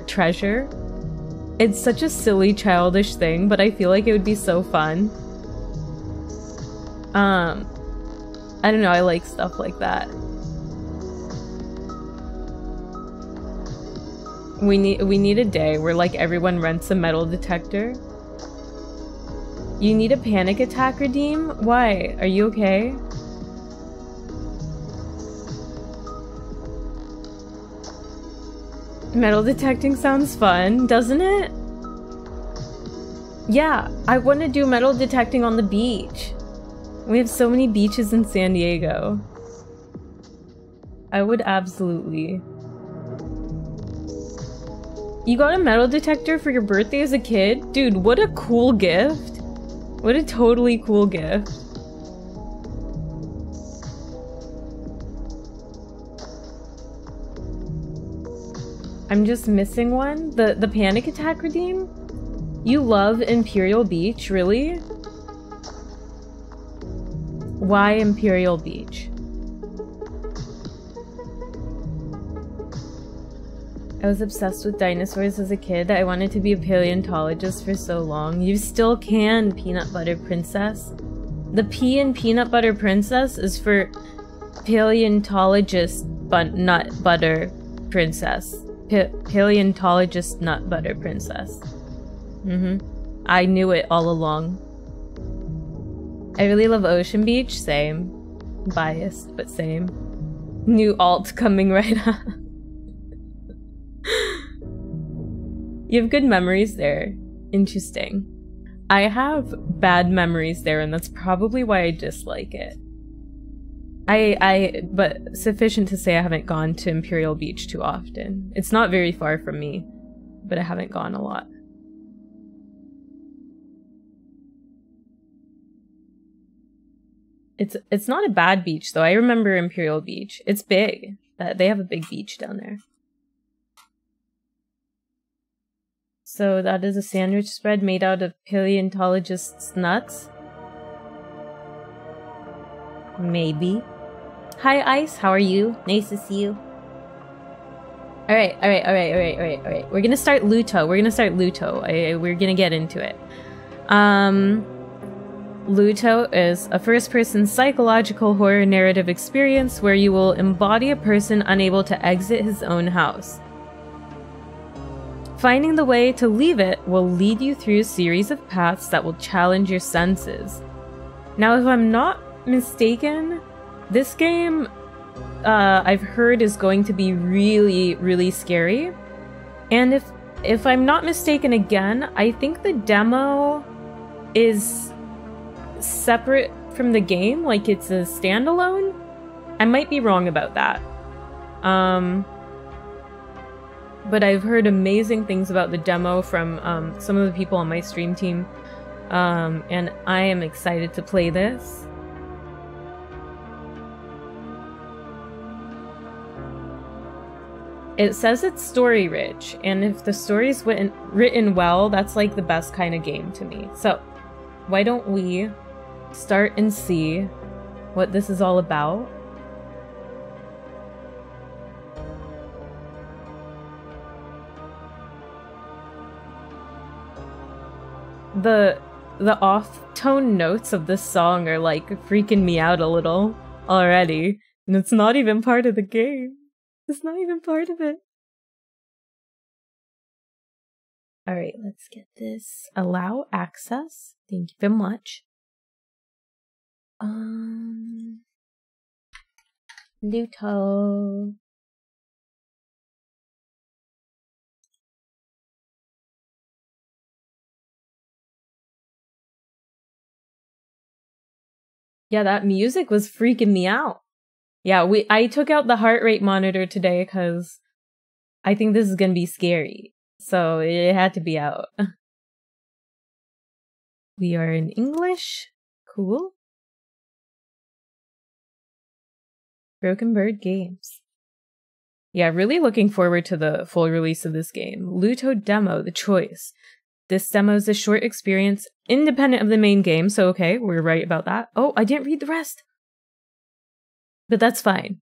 treasure. It's such a silly, childish thing, but I feel like it would be so fun. Um, I don't know, I like stuff like that. We need we need a day where like everyone rents a metal detector. You need a panic attack redeem? Why? Are you okay? Metal detecting sounds fun, doesn't it? Yeah, I want to do metal detecting on the beach. We have so many beaches in San Diego. I would absolutely. You got a metal detector for your birthday as a kid? Dude, what a cool gift. What a totally cool gift. I'm just missing one. The the panic attack redeem? You love Imperial Beach, really? Why Imperial Beach? I was obsessed with dinosaurs as a kid. I wanted to be a paleontologist for so long. You still can, Peanut Butter Princess. The P in Peanut Butter Princess is for paleontologist but nut butter princess. Pa paleontologist nut butter princess. Mm-hmm. I knew it all along. I really love Ocean Beach. Same. Biased, but same. New alt coming right up. you have good memories there. Interesting. I have bad memories there, and that's probably why I dislike it. I, I, but sufficient to say I haven't gone to Imperial Beach too often. It's not very far from me, but I haven't gone a lot. It's it's not a bad beach though. I remember Imperial Beach. It's big. That they have a big beach down there. So that is a sandwich spread made out of paleontologist's nuts. Maybe. Hi Ice, how are you? Nice to see you. Alright, alright, alright, alright, alright, alright. We're gonna start Luto. We're gonna start Luto. I, we're gonna get into it. Um Luto is a first person psychological horror narrative experience where you will embody a person unable to exit his own house. Finding the way to leave it will lead you through a series of paths that will challenge your senses. Now, if I'm not mistaken, this game uh, I've heard is going to be really, really scary. And if if I'm not mistaken again, I think the demo is separate from the game, like it's a standalone. I might be wrong about that. Um, but I've heard amazing things about the demo from um, some of the people on my stream team, um, and I am excited to play this. It says it's story rich, and if the story's written, written well, that's like the best kind of game to me. So, why don't we start and see what this is all about. The the off-tone notes of this song are like freaking me out a little already, and it's not even part of the game. It's not even part of it. All right, let's get this. Allow access. Thank you very much. Um, Luto. Yeah, that music was freaking me out. Yeah, we I took out the heart rate monitor today because I think this is gonna be scary. So it had to be out. We are in English. Cool. Broken Bird Games. Yeah, really looking forward to the full release of this game. Luto Demo, the choice. This demo is a short experience independent of the main game, so okay, we're right about that. Oh, I didn't read the rest. But that's fine.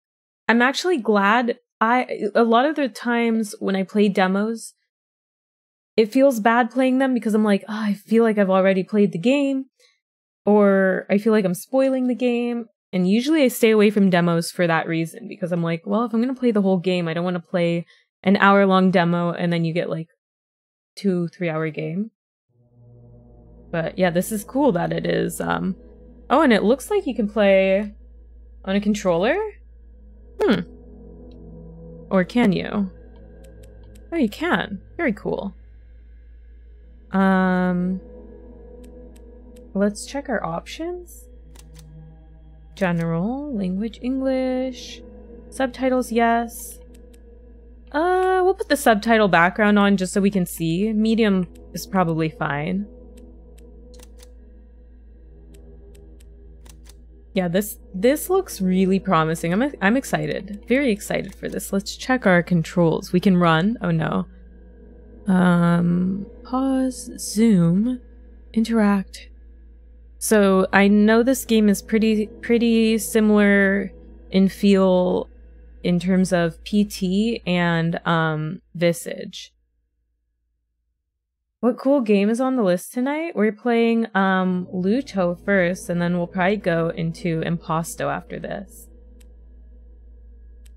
I'm actually glad I a lot of the times when I play demos, it feels bad playing them because I'm like, oh, I feel like I've already played the game, or I feel like I'm spoiling the game. And usually I stay away from demos for that reason because I'm like, well, if I'm gonna play the whole game, I don't want to play an hour long demo and then you get like two, three hour game. But yeah, this is cool that it is. Um, oh, and it looks like you can play on a controller? Hmm. Or can you? Oh, you can. Very cool. Um, let's check our options. General, language English, subtitles yes. Uh, we'll put the subtitle background on just so we can see. Medium is probably fine. Yeah, this this looks really promising. I'm I'm excited. Very excited for this. Let's check our controls. We can run. Oh no. Um pause, zoom, interact. So, I know this game is pretty pretty similar in feel in terms of PT and um Visage. What cool game is on the list tonight? We're playing um Luto first, and then we'll probably go into Impasto after this.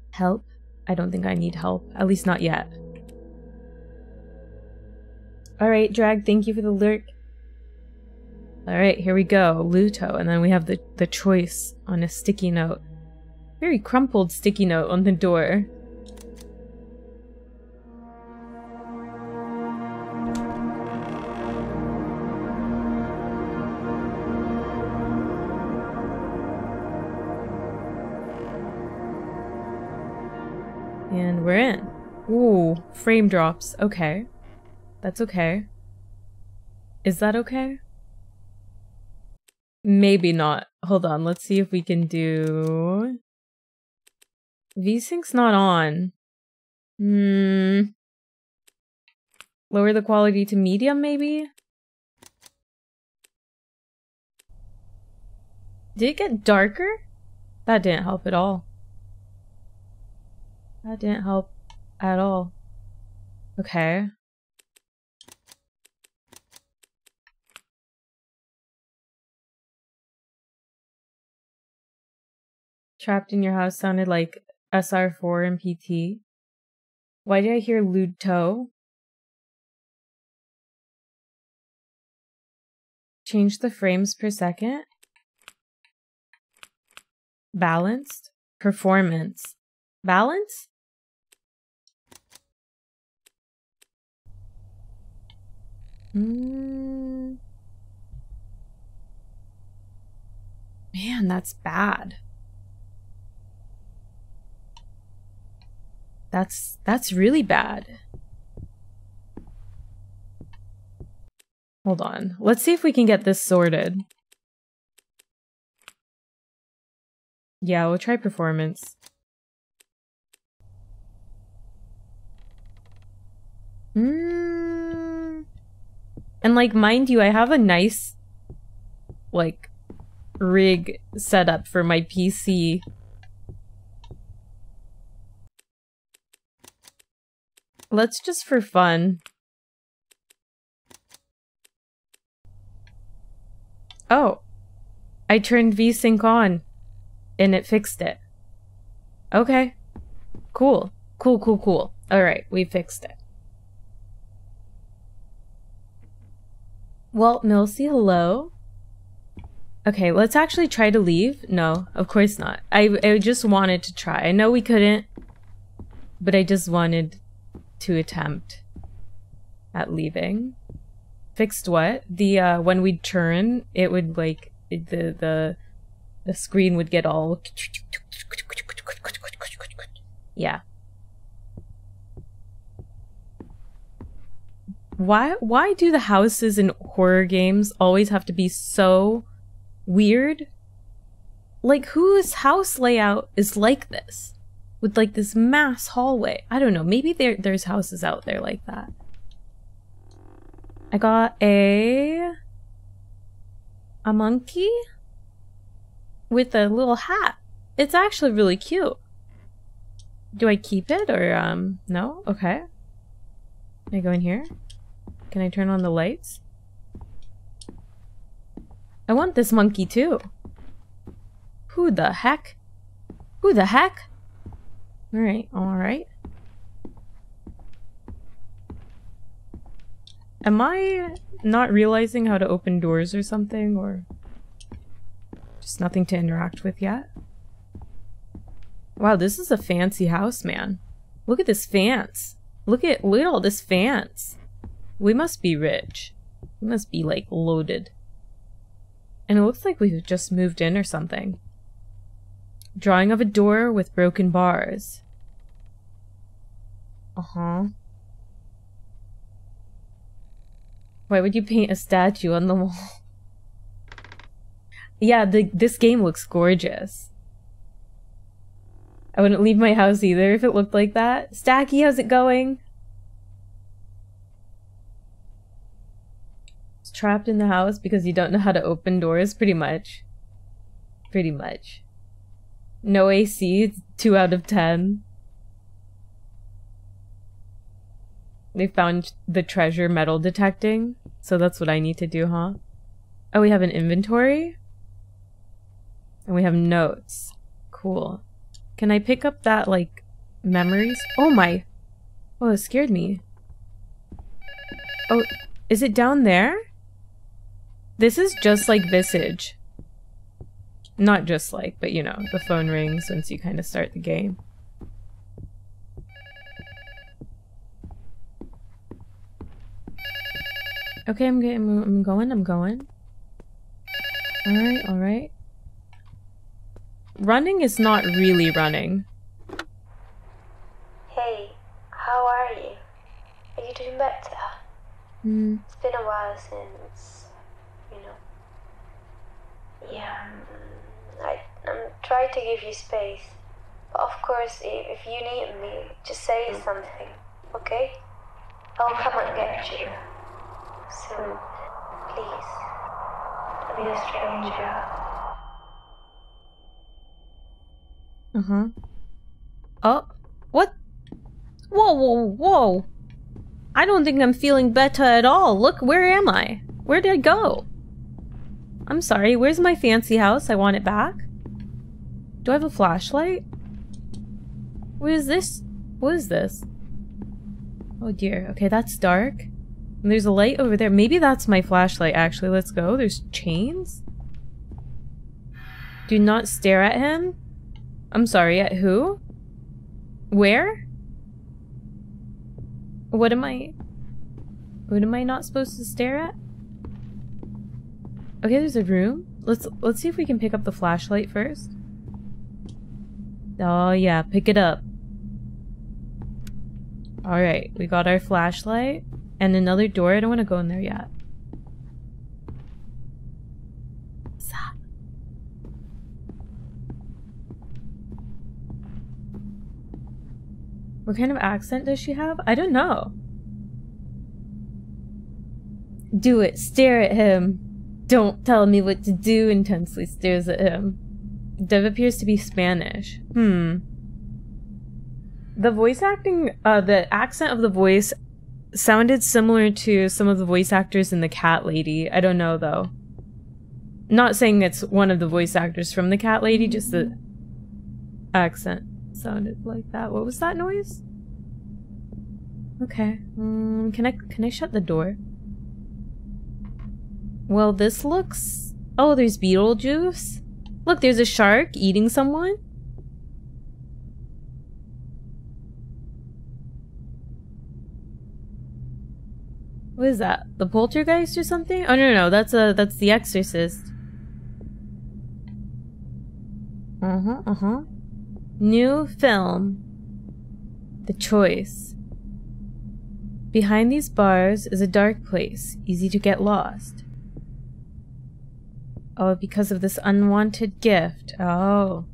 Help? I don't think I need help. At least not yet. Alright, Drag, thank you for the lurk. Alright, here we go. Luto, and then we have the, the choice on a sticky note. Very crumpled sticky note on the door. And we're in. Ooh, frame drops. Okay. That's okay. Is that okay? Maybe not. Hold on, let's see if we can do... VSync's not on. Hmm. Lower the quality to medium, maybe? Did it get darker? That didn't help at all. That didn't help at all. Okay. Trapped in Your House sounded like SR4 and PT. Why did I hear Ludo? Change the frames per second. Balanced. Performance. Balance? Mm. Man, that's bad. That's that's really bad. Hold on. Let's see if we can get this sorted. Yeah, we'll try performance. Hmm. And like, mind you, I have a nice, like, rig set up for my PC Let's just for fun. Oh. I turned VSync on. And it fixed it. Okay. Cool. Cool, cool, cool. Alright, we fixed it. Well, Milsey, hello? Okay, let's actually try to leave. No, of course not. I, I just wanted to try. I know we couldn't, but I just wanted to attempt at leaving. Fixed what? The uh when we'd turn, it would like the the the screen would get all Yeah. Why why do the houses in horror games always have to be so weird? Like whose house layout is like this? with like this mass hallway. I don't know. Maybe there there's houses out there like that. I got a a monkey with a little hat. It's actually really cute. Do I keep it or, um, no? Okay. Can I go in here? Can I turn on the lights? I want this monkey too. Who the heck? Who the heck? Alright, alright. Am I not realizing how to open doors or something, or just nothing to interact with yet? Wow, this is a fancy house, man. Look at this fans. Look at look at all this fans. We must be rich. We must be like loaded. And it looks like we've just moved in or something. Drawing of a door with broken bars. Uh-huh. Why would you paint a statue on the wall? yeah, the, this game looks gorgeous. I wouldn't leave my house either if it looked like that. Stacky, how's it going? Trapped in the house because you don't know how to open doors, pretty much. Pretty much. No AC, 2 out of 10. They found the treasure metal detecting, so that's what I need to do, huh? Oh, we have an inventory? And we have notes. Cool. Can I pick up that, like, memories? Oh my! Oh, it scared me. Oh, is it down there? This is just like Visage. Not just like, but you know, the phone rings once you kind of start the game. Okay, I'm getting, I'm going, I'm going. Alright, alright. Running is not really running. Hey, how are you? Are you doing better? Hmm. It's been a while since. Yeah, mm, I, I'm trying to give you space. But of course, i- if you need me, just say something, okay? I'll come and get you. Soon. Please. Don't be a stranger. Uh-huh. Oh, what? Whoa, whoa, whoa! I don't think I'm feeling better at all. Look, where am I? Where did I go? I'm sorry, where's my fancy house? I want it back. Do I have a flashlight? What is this? What is this? Oh dear. Okay, that's dark. And there's a light over there. Maybe that's my flashlight, actually. Let's go. There's chains? Do not stare at him? I'm sorry, at who? Where? What am I... What am I not supposed to stare at? Okay, there's a room. Let's let's see if we can pick up the flashlight first. Oh yeah, pick it up. Alright, we got our flashlight. And another door. I don't want to go in there yet. What kind of accent does she have? I don't know. Do it. Stare at him. Don't tell me what to do. Intensely stares at him. Dev appears to be Spanish. Hmm. The voice acting, uh, the accent of the voice sounded similar to some of the voice actors in The Cat Lady. I don't know though. Not saying it's one of the voice actors from The Cat Lady, just the accent sounded like that. What was that noise? Okay. Um, can I can I shut the door? Well, this looks. Oh, there's Beetlejuice. Look, there's a shark eating someone. What is that? The poltergeist or something? Oh no, no, no that's a that's the Exorcist. Uh huh. Uh huh. New film. The choice. Behind these bars is a dark place, easy to get lost. Oh, because of this unwanted gift. Oh.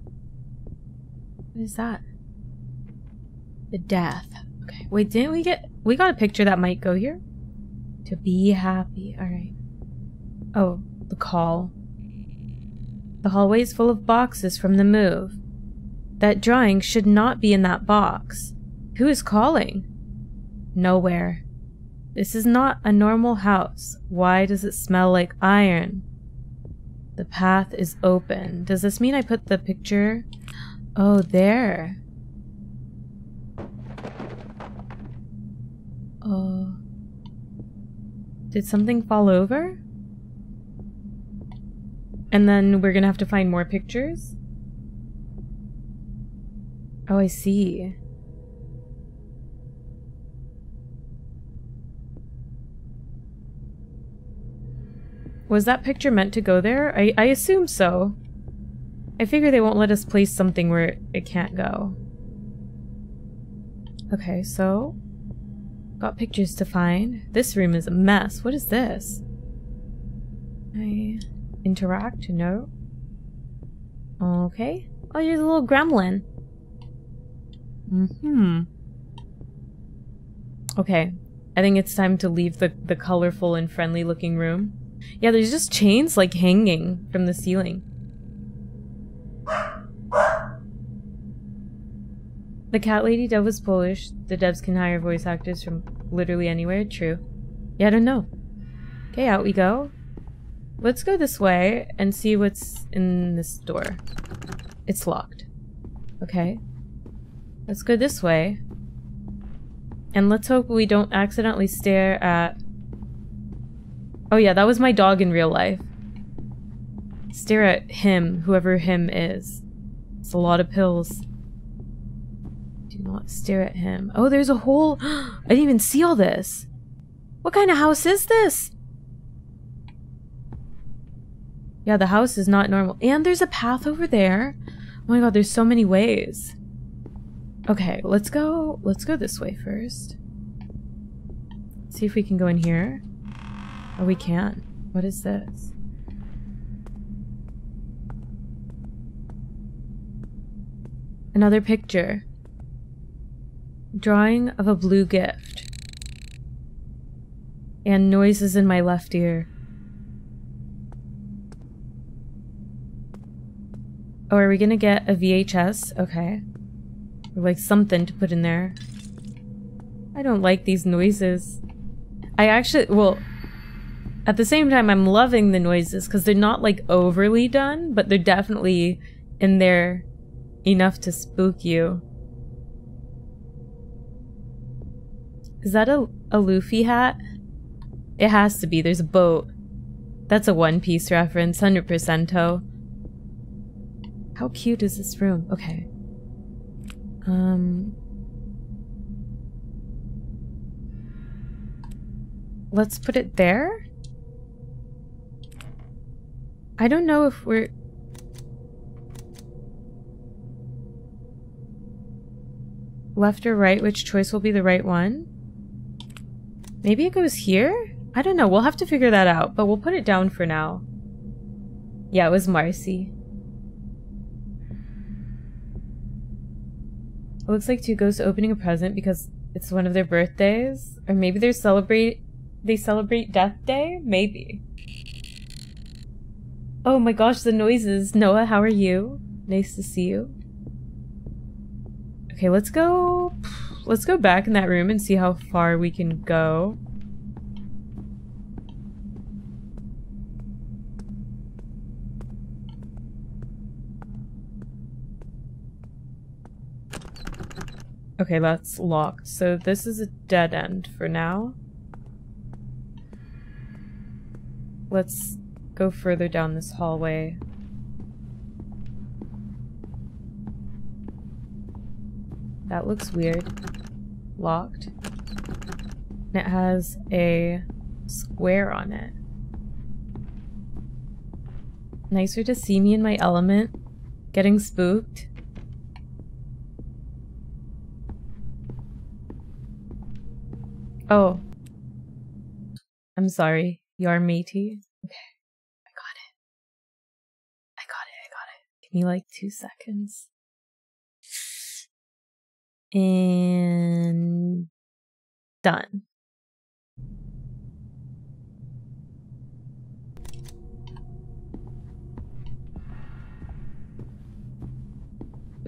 What is that? The death. Okay. Wait, didn't we get... We got a picture that might go here? To be happy. Alright. Oh, the call. The hallway is full of boxes from the move. That drawing should not be in that box. Who is calling? Nowhere. This is not a normal house. Why does it smell like iron? The path is open. Does this mean I put the picture? Oh, there. Oh. Did something fall over? And then we're gonna have to find more pictures? Oh, I see. Was that picture meant to go there? I, I assume so. I figure they won't let us place something where it can't go. Okay, so... Got pictures to find. This room is a mess. What is this? I interact? No. Okay. Oh, you're the little gremlin. Mm-hmm. Okay. I think it's time to leave the, the colorful and friendly looking room. Yeah, there's just chains like hanging from the ceiling. The cat lady dev was Polish. The devs can hire voice actors from literally anywhere. True. Yeah, I don't know. Okay, out we go. Let's go this way and see what's in this door. It's locked. Okay. Let's go this way. And let's hope we don't accidentally stare at Oh yeah, that was my dog in real life. Stare at him, whoever him is. It's a lot of pills. Do not stare at him. Oh, there's a hole. I didn't even see all this. What kind of house is this? Yeah, the house is not normal. And there's a path over there. Oh my god, there's so many ways. Okay, let's go. Let's go this way first. See if we can go in here. Oh, we can. What is this? Another picture. Drawing of a blue gift. And noises in my left ear. Oh, are we gonna get a VHS? Okay. Or like something to put in there. I don't like these noises. I actually, well, at the same time, I'm loving the noises because they're not like overly done, but they're definitely in there enough to spook you. Is that a, a Luffy hat? It has to be. There's a boat. That's a One Piece reference, 100%. How cute is this room? Okay. Um... Let's put it there? I don't know if we're... Left or right, which choice will be the right one? Maybe it goes here? I don't know, we'll have to figure that out, but we'll put it down for now. Yeah, it was Marcy. It looks like two ghosts opening a present because it's one of their birthdays. Or maybe they celebrate they celebrate Death Day? Maybe. Oh my gosh, the noises. Noah, how are you? Nice to see you. Okay, let's go... Let's go back in that room and see how far we can go. Okay, that's locked. So this is a dead end for now. Let's go further down this hallway. That looks weird. Locked. And it has a square on it. Nicer to see me in my element, getting spooked. Oh. I'm sorry. You're matey. Me like two seconds. And done.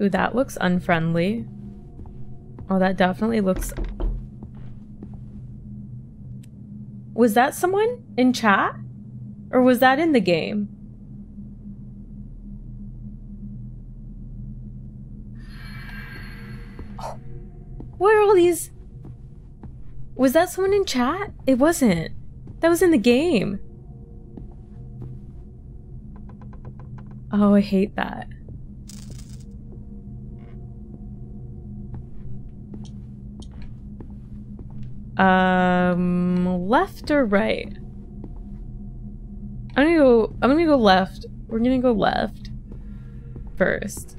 Ooh, that looks unfriendly. Oh, that definitely looks... Was that someone in chat? Or was that in the game? What are all these... Was that someone in chat? It wasn't. That was in the game. Oh, I hate that. Um, left or right? I'm gonna go, I'm gonna go left. We're gonna go left first.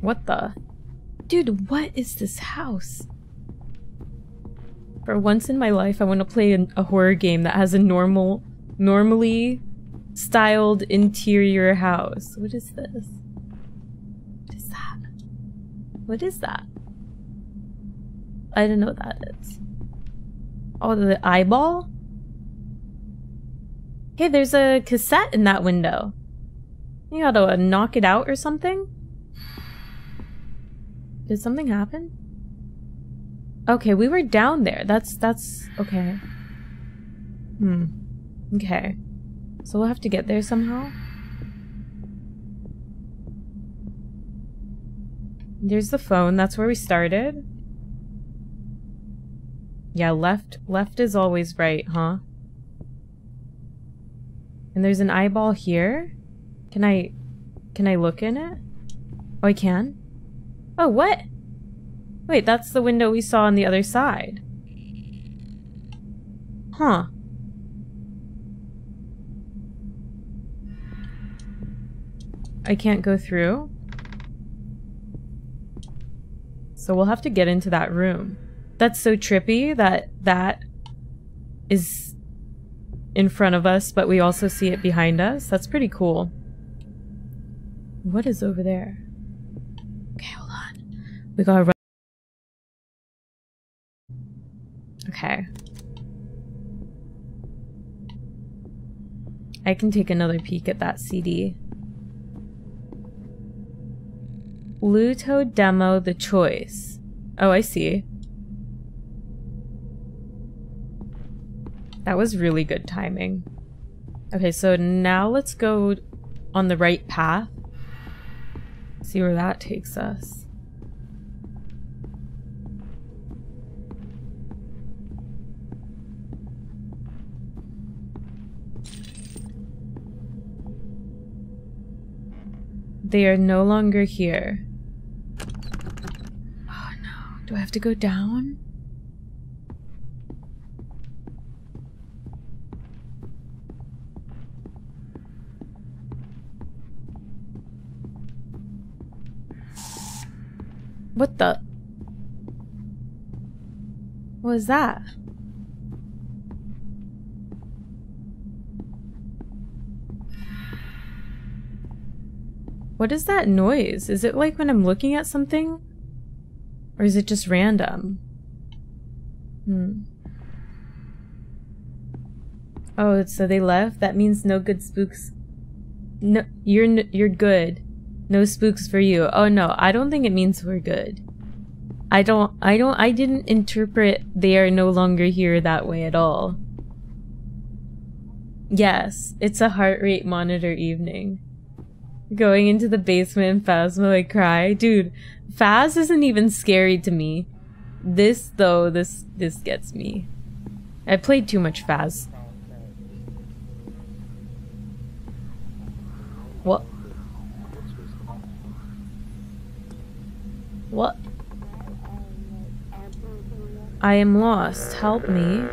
What the? Dude, what is this house? For once in my life, I want to play an, a horror game that has a normal, normally styled interior house. What is this? What is that? What is that? I don't know what that is. Oh, the eyeball? Hey, there's a cassette in that window. You gotta uh, knock it out or something? Did something happen? Okay, we were down there. That's, that's, okay. Hmm. Okay. So we'll have to get there somehow? There's the phone. That's where we started. Yeah, left left is always right, huh? And there's an eyeball here. Can I can I look in it? Oh, I can? Oh, what? Wait, that's the window we saw on the other side. Huh. I can't go through? So we'll have to get into that room. That's so trippy that that is in front of us, but we also see it behind us. That's pretty cool. What is over there? We gotta run. Okay. I can take another peek at that CD. Luto demo the choice. Oh, I see. That was really good timing. Okay, so now let's go on the right path. See where that takes us. They are no longer here. Oh no, do I have to go down? What the? What was that? What is that noise? Is it like when I'm looking at something? Or is it just random? Hmm. Oh, so they left? That means no good spooks. No, you're you're good. No spooks for you. Oh no, I don't think it means we're good. I don't, I don't, I didn't interpret they are no longer here that way at all. Yes, it's a heart rate monitor evening. Going into the basement and Phasmo like cry. Dude, Phas isn't even scary to me. This though, this, this gets me. I played too much Phas. What? What? I am lost. Help me.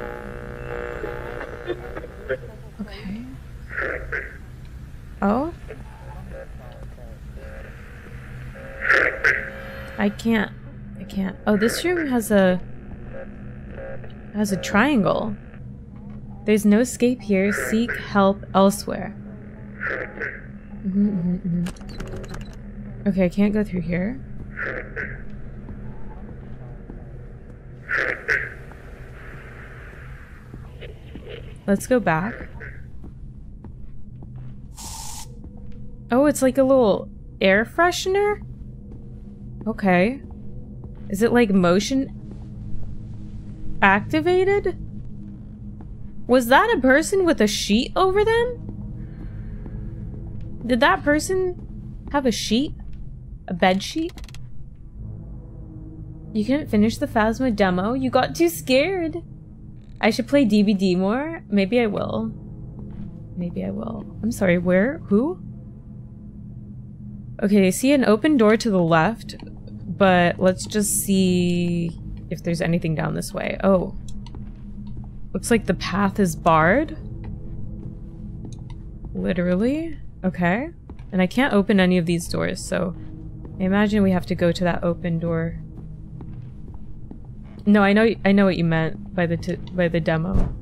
Okay. Oh? I can't. I can't. Oh, this room has a... has a triangle. There's no escape here. Seek help elsewhere. Mm -hmm, mm -hmm. Okay, I can't go through here. Let's go back. Oh, it's like a little air freshener? Okay. Is it like motion activated? Was that a person with a sheet over them? Did that person have a sheet? A bed sheet? You couldn't finish the Phasmo demo? You got too scared. I should play DVD more? Maybe I will. Maybe I will. I'm sorry, where? Who? Okay, I see an open door to the left, but let's just see if there's anything down this way. Oh. Looks like the path is barred. Literally. Okay. And I can't open any of these doors, so I imagine we have to go to that open door. No, I know I know what you meant by the by the demo.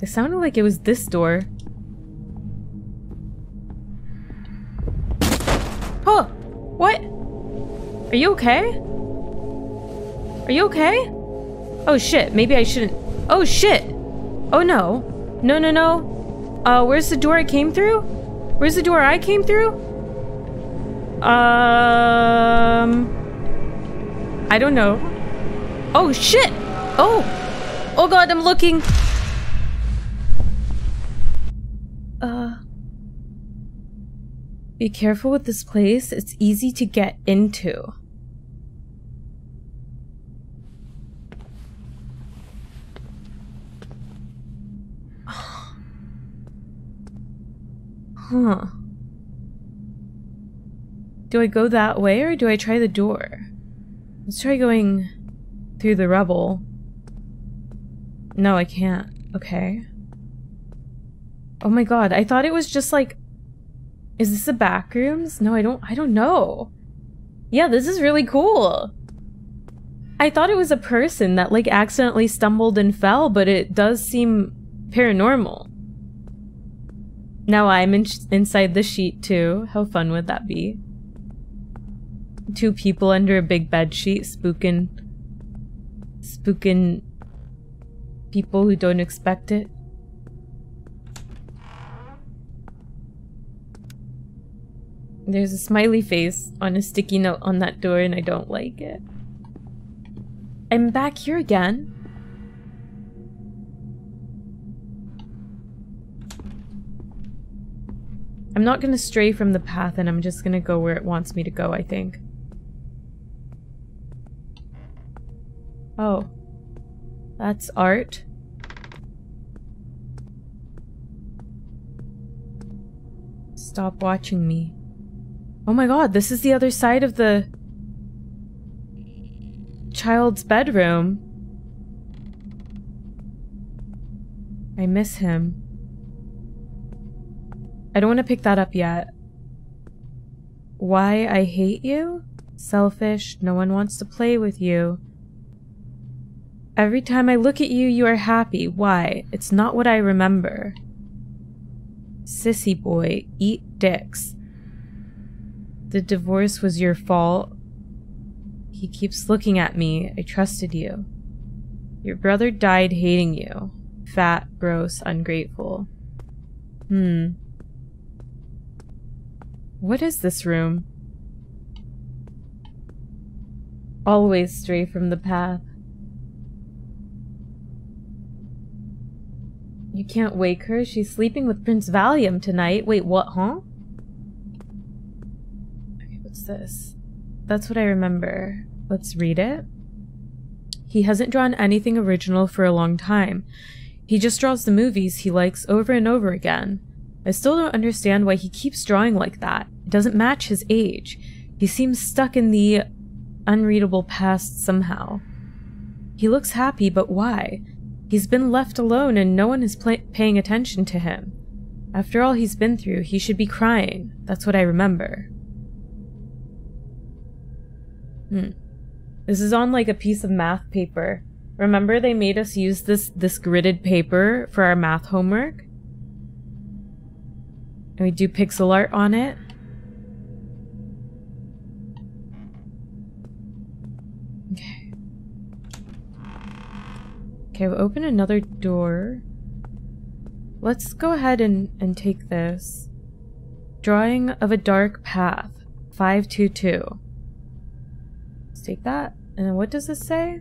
It sounded like it was this door. What? Are you okay? Are you okay? Oh shit, maybe I shouldn't- Oh shit! Oh no. No, no, no. Uh, where's the door I came through? Where's the door I came through? Um... I don't know. Oh, shit! Oh! Oh god, I'm looking! Uh... Be careful with this place. It's easy to get into. Huh. Do I go that way or do I try the door? Let's try going through the rubble. No, I can't. Okay. Oh my god, I thought it was just like... Is this the back rooms? No, I don't- I don't know. Yeah, this is really cool. I thought it was a person that like accidentally stumbled and fell, but it does seem paranormal. Now I'm in inside the sheet too. How fun would that be? Two people under a big bed sheet spooking spooking people who don't expect it. There's a smiley face on a sticky note on that door and I don't like it. I'm back here again. I'm not gonna stray from the path and I'm just gonna go where it wants me to go, I think. Oh. That's art. Stop watching me. Oh my god, this is the other side of the child's bedroom. I miss him. I don't want to pick that up yet. Why I hate you? Selfish, no one wants to play with you. Every time I look at you, you are happy. Why? It's not what I remember. Sissy boy, eat dicks. The divorce was your fault. He keeps looking at me. I trusted you. Your brother died hating you. Fat, gross, ungrateful. Hmm. What is this room? Always stray from the path. You can't wake her. She's sleeping with Prince Valium tonight. Wait, what, huh? What's this? That's what I remember. Let's read it. He hasn't drawn anything original for a long time. He just draws the movies he likes over and over again. I still don't understand why he keeps drawing like that. It doesn't match his age. He seems stuck in the unreadable past somehow. He looks happy, but why? He's been left alone and no one is paying attention to him. After all he's been through, he should be crying. That's what I remember. Hmm. This is on like a piece of math paper. Remember they made us use this this gridded paper for our math homework? And we do pixel art on it. Okay. Okay, we'll open another door. let's go ahead and, and take this. Drawing of a dark path, 522. Take that. And what does this say?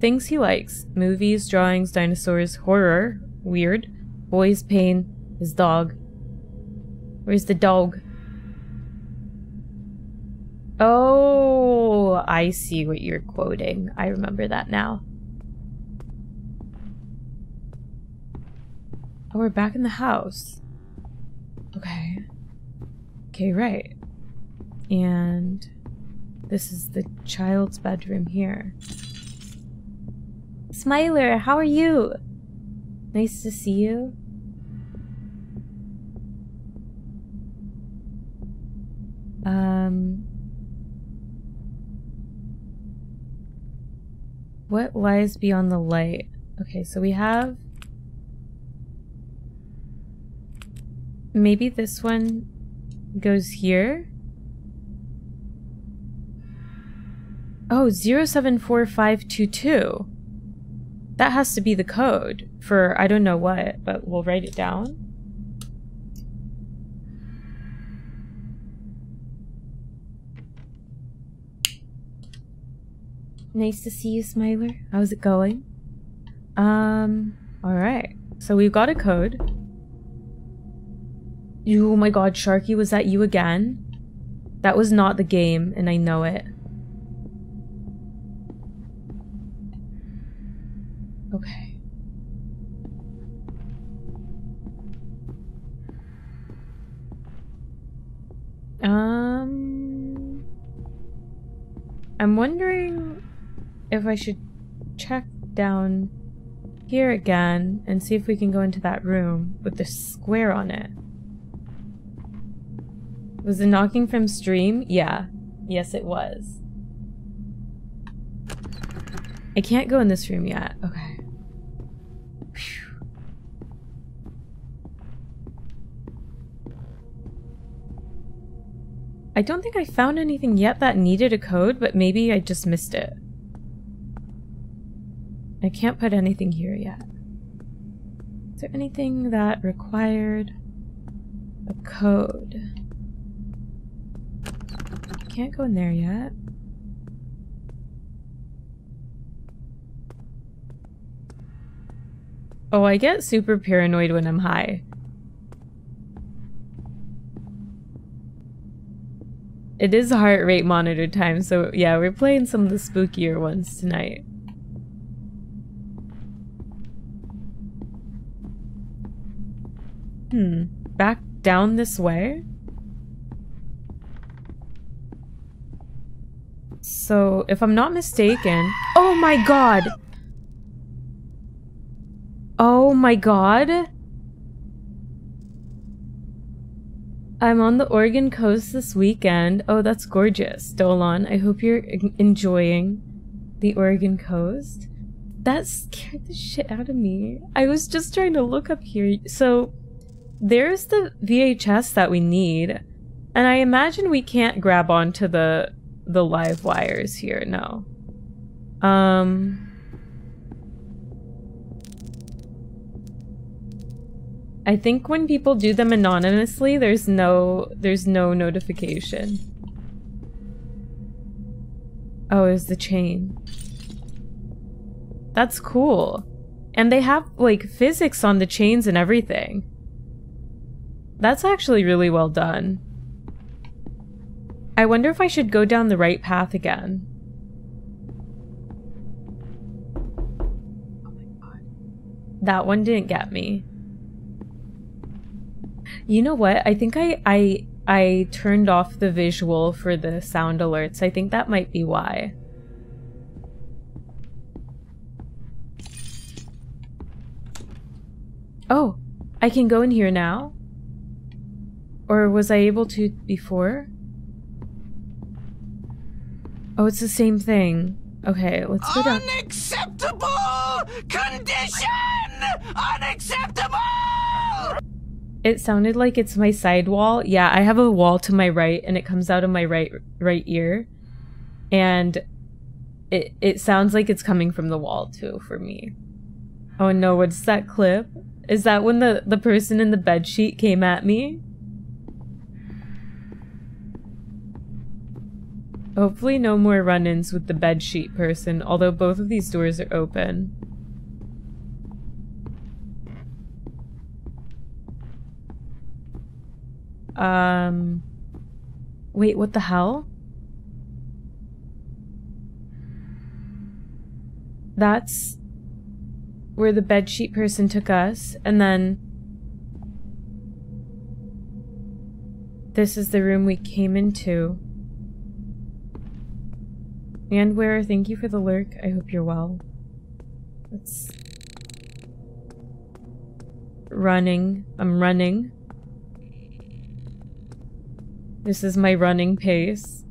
Things he likes. Movies, drawings, dinosaurs, horror. Weird. Boys, pain, his dog. Where's the dog? Oh, I see what you're quoting. I remember that now. Oh, we're back in the house. Okay. Okay, right. And this is the child's bedroom here. Smiler, how are you? Nice to see you. Um, what lies beyond the light? Okay, so we have maybe this one goes here. Oh, 074522. That has to be the code for I don't know what, but we'll write it down. Nice to see you, Smiler. How's it going? Um, alright. So we've got a code. Oh my god, Sharky, was that you again? That was not the game, and I know it. Okay. Um... I'm wondering if I should check down here again and see if we can go into that room with the square on it. Was the knocking from stream? Yeah. Yes, it was. I can't go in this room yet. Okay. I don't think I found anything yet that needed a code, but maybe I just missed it. I can't put anything here yet. Is there anything that required a code? Can't go in there yet. Oh, I get super paranoid when I'm high. It is heart rate monitor time, so yeah, we're playing some of the spookier ones tonight. Hmm. Back down this way? So, if I'm not mistaken... Oh my god! Oh my god! I'm on the Oregon coast this weekend. Oh, that's gorgeous. Dolan, I hope you're enjoying the Oregon coast. That scared the shit out of me. I was just trying to look up here. So, there's the VHS that we need. And I imagine we can't grab onto the the live wires here, no. Um I think when people do them anonymously, there's no there's no notification. Oh, it's the chain. That's cool. And they have like physics on the chains and everything. That's actually really well done. I wonder if I should go down the right path again. Oh. That one didn't get me. You know what? I think I, I, I turned off the visual for the sound alerts. I think that might be why. Oh, I can go in here now? Or was I able to before? Oh, it's the same thing. Okay, let's go down. Unacceptable condition! Unacceptable! It sounded like it's my side wall. Yeah, I have a wall to my right and it comes out of my right right ear. And it it sounds like it's coming from the wall too for me. Oh no, what's that clip? Is that when the, the person in the bed sheet came at me? Hopefully no more run-ins with the bed sheet person, although both of these doors are open. Um... Wait, what the hell? That's where the bedsheet person took us, and then this is the room we came into. And where, thank you for the lurk. I hope you're well. It's running. I'm running. This is my running pace.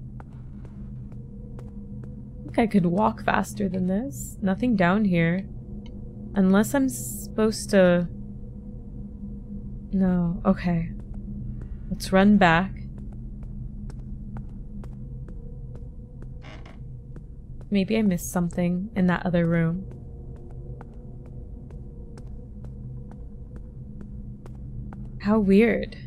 I think I could walk faster than this. Nothing down here. Unless I'm supposed to... No, okay. Let's run back. Maybe I missed something in that other room. How weird.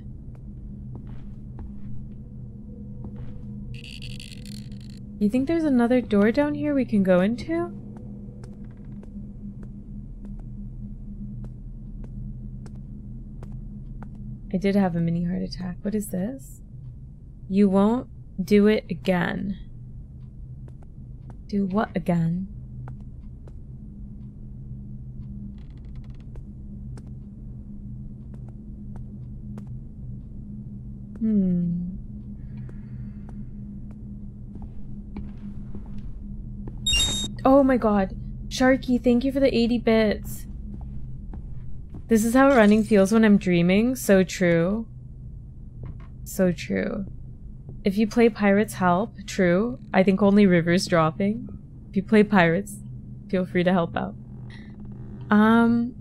You think there's another door down here we can go into? I did have a mini heart attack. What is this? You won't do it again. Do what again? Hmm. Oh my god. Sharky, thank you for the 80 bits. This is how running feels when I'm dreaming. So true. So true. If you play Pirates Help, true. I think only River's dropping. If you play Pirates, feel free to help out. Um,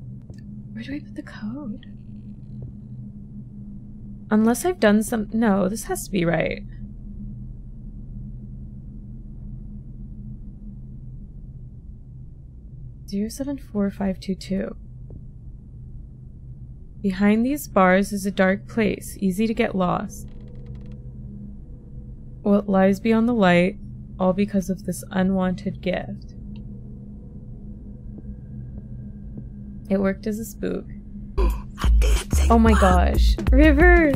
where do I put the code? Unless I've done some- no, this has to be right. Zero seven four five two two. Behind these bars is a dark place, easy to get lost. What lies beyond the light, all because of this unwanted gift. It worked as a spook. Oh my gosh. River!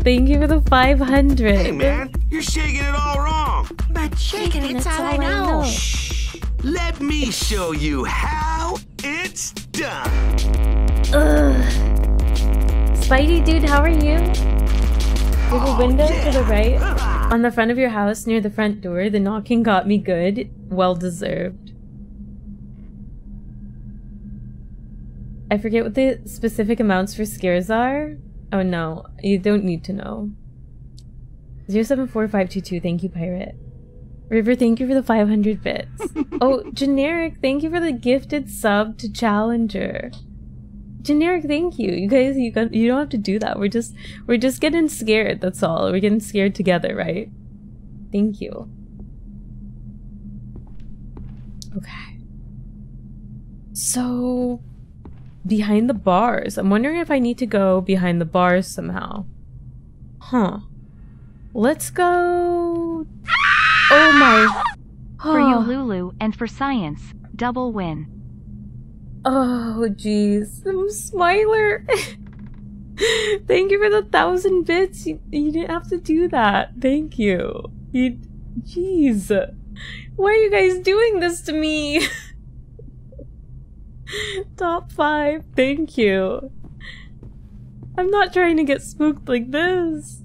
Thank you for the 500! Hey man, you're shaking it all wrong. But shaking it's all I know. Shh. Let me show you how it's done. Ugh. Spidey dude, how are you? Have a oh, window to the right on the front of your house near the front door. The knocking got me good. Well deserved. I forget what the specific amounts for scares are. Oh no, you don't need to know. 074522, thank you, Pirate. River, thank you for the 500 bits. oh, Generic, thank you for the gifted sub to Challenger. Generic, thank you. You guys, you got, you don't have to do that. We're just, we're just getting scared. That's all. We're getting scared together, right? Thank you. Okay. So, behind the bars. I'm wondering if I need to go behind the bars somehow. Huh. Let's go. Oh my. For you, Lulu, and for science, double win. Oh, jeez. Smiler. Thank you for the thousand bits. You, you didn't have to do that. Thank you. You, jeez. Why are you guys doing this to me? Top five. Thank you. I'm not trying to get spooked like this.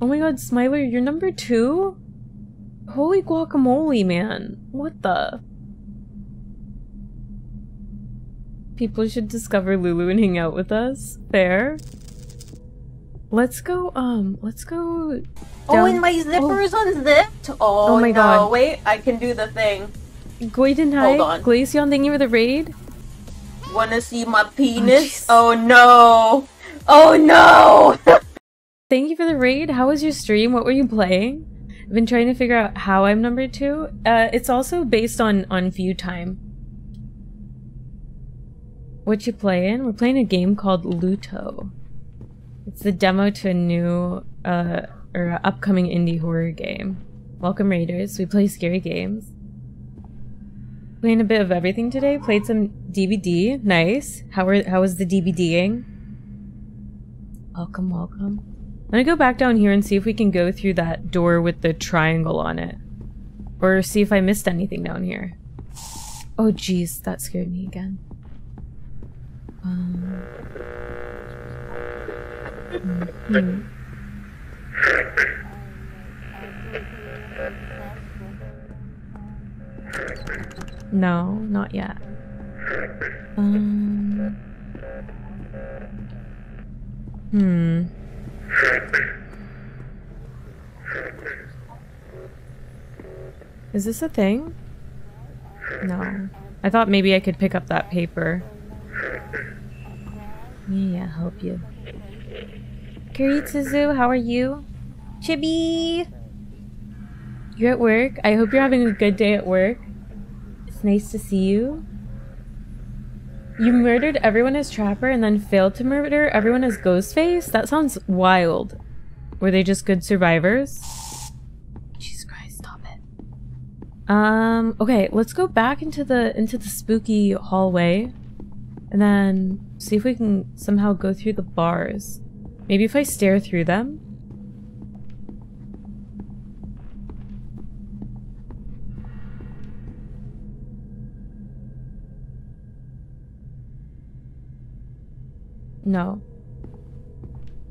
Oh my god, Smiler, you're number two? Holy guacamole, man. What the? People should discover Lulu and hang out with us. Fair. Let's go, um, let's go Oh, and my zipper is unzipped. Oh, Oh my no. God. Wait, I can do the thing. Goiden Hold High, on. Glaceon, thank you for the raid. Wanna see my penis? jeez. Oh, no. Oh no! Thank you for the raid. How was your stream? What were you playing? I've been trying to figure out how I'm number two. Uh, it's also based on on view time. What you playing? We're playing a game called Luto. It's the demo to a new, uh, or upcoming indie horror game. Welcome Raiders. We play scary games. Playing a bit of everything today. Played some DBD. Nice. How are how was the DBDing? Welcome, welcome. I'm gonna go back down here and see if we can go through that door with the triangle on it. Or see if I missed anything down here. Oh jeez, that scared me again. Um, hmm. No, not yet. Um. Hmm. Is this a thing? No. I thought maybe I could pick up that paper. Yeah, help you. Kiritsuzu, how are you? Chibi! You're at work? I hope you're having a good day at work. It's nice to see you. You murdered everyone as Trapper and then failed to murder everyone as Ghostface? That sounds wild. Were they just good survivors? Jesus Christ, stop it. Um, okay, let's go back into the into the spooky hallway and then see if we can somehow go through the bars. Maybe if I stare through them. No.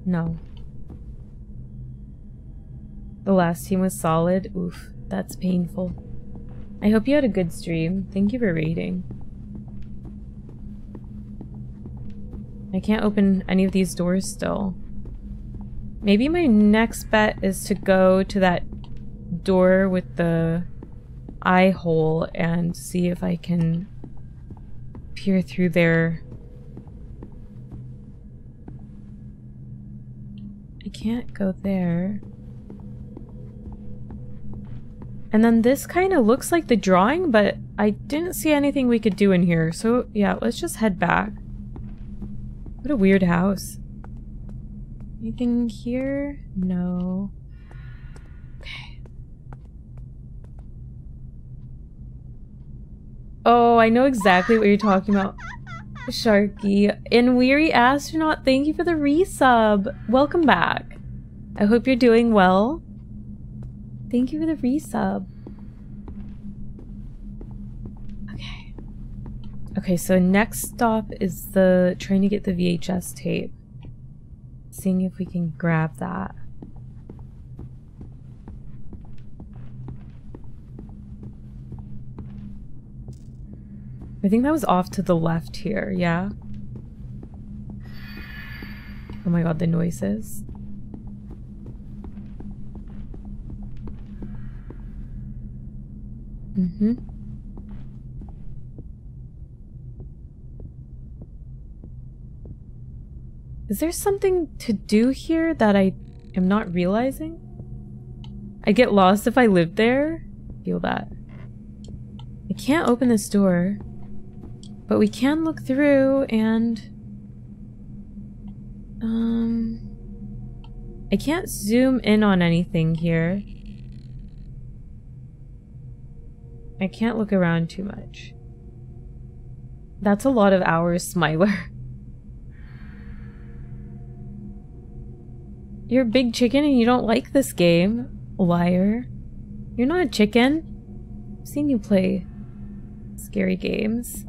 No. The last team was solid. Oof, that's painful. I hope you had a good stream. Thank you for rating. I can't open any of these doors still. Maybe my next bet is to go to that door with the eye hole and see if I can peer through there I can't go there. And then this kind of looks like the drawing, but I didn't see anything we could do in here. So yeah, let's just head back. What a weird house. Anything here? No. Okay. Oh, I know exactly what you're talking about. Sharky. And Weary Astronaut, thank you for the resub. Welcome back. I hope you're doing well. Thank you for the resub. Okay. Okay, so next stop is the trying to get the VHS tape. Seeing if we can grab that. I think that was off to the left here, yeah? Oh my god, the noises. Mm-hmm. Is there something to do here that I am not realizing? I get lost if I live there? Feel that. I can't open this door. But we can look through and... Um... I can't zoom in on anything here. I can't look around too much. That's a lot of hours, Smiler. You're a big chicken and you don't like this game, liar. You're not a chicken. I've seen you play scary games.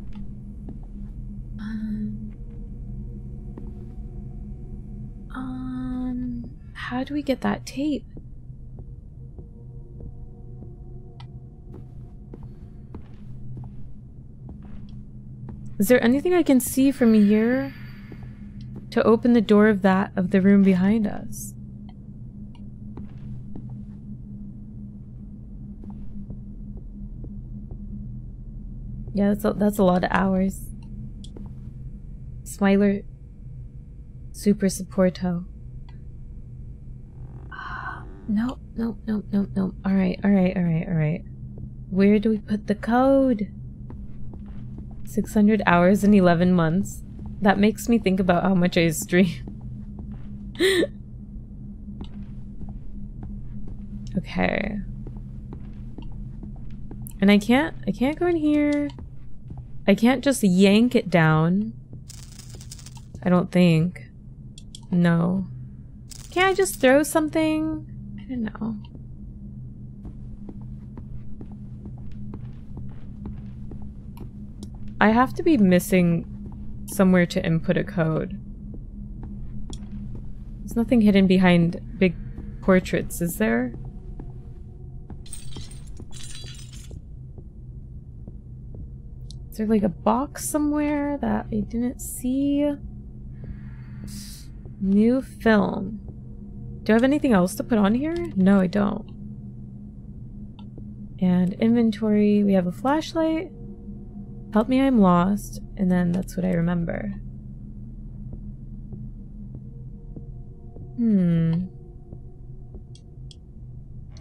How do we get that tape? Is there anything I can see from here to open the door of that of the room behind us? Yeah, that's a, that's a lot of hours. Smiler Super Supporto. Nope, nope, nope, nope, nope. Alright, alright, alright, alright. Where do we put the code? 600 hours and 11 months. That makes me think about how much I stream. okay. And I can't, I can't go in here. I can't just yank it down. I don't think. No. Can't I just throw something? I don't know. I have to be missing somewhere to input a code. There's nothing hidden behind big portraits, is there? Is there like a box somewhere that I didn't see? New film. Do I have anything else to put on here? No, I don't. And inventory, we have a flashlight. Help me, I'm lost. And then that's what I remember. Hmm.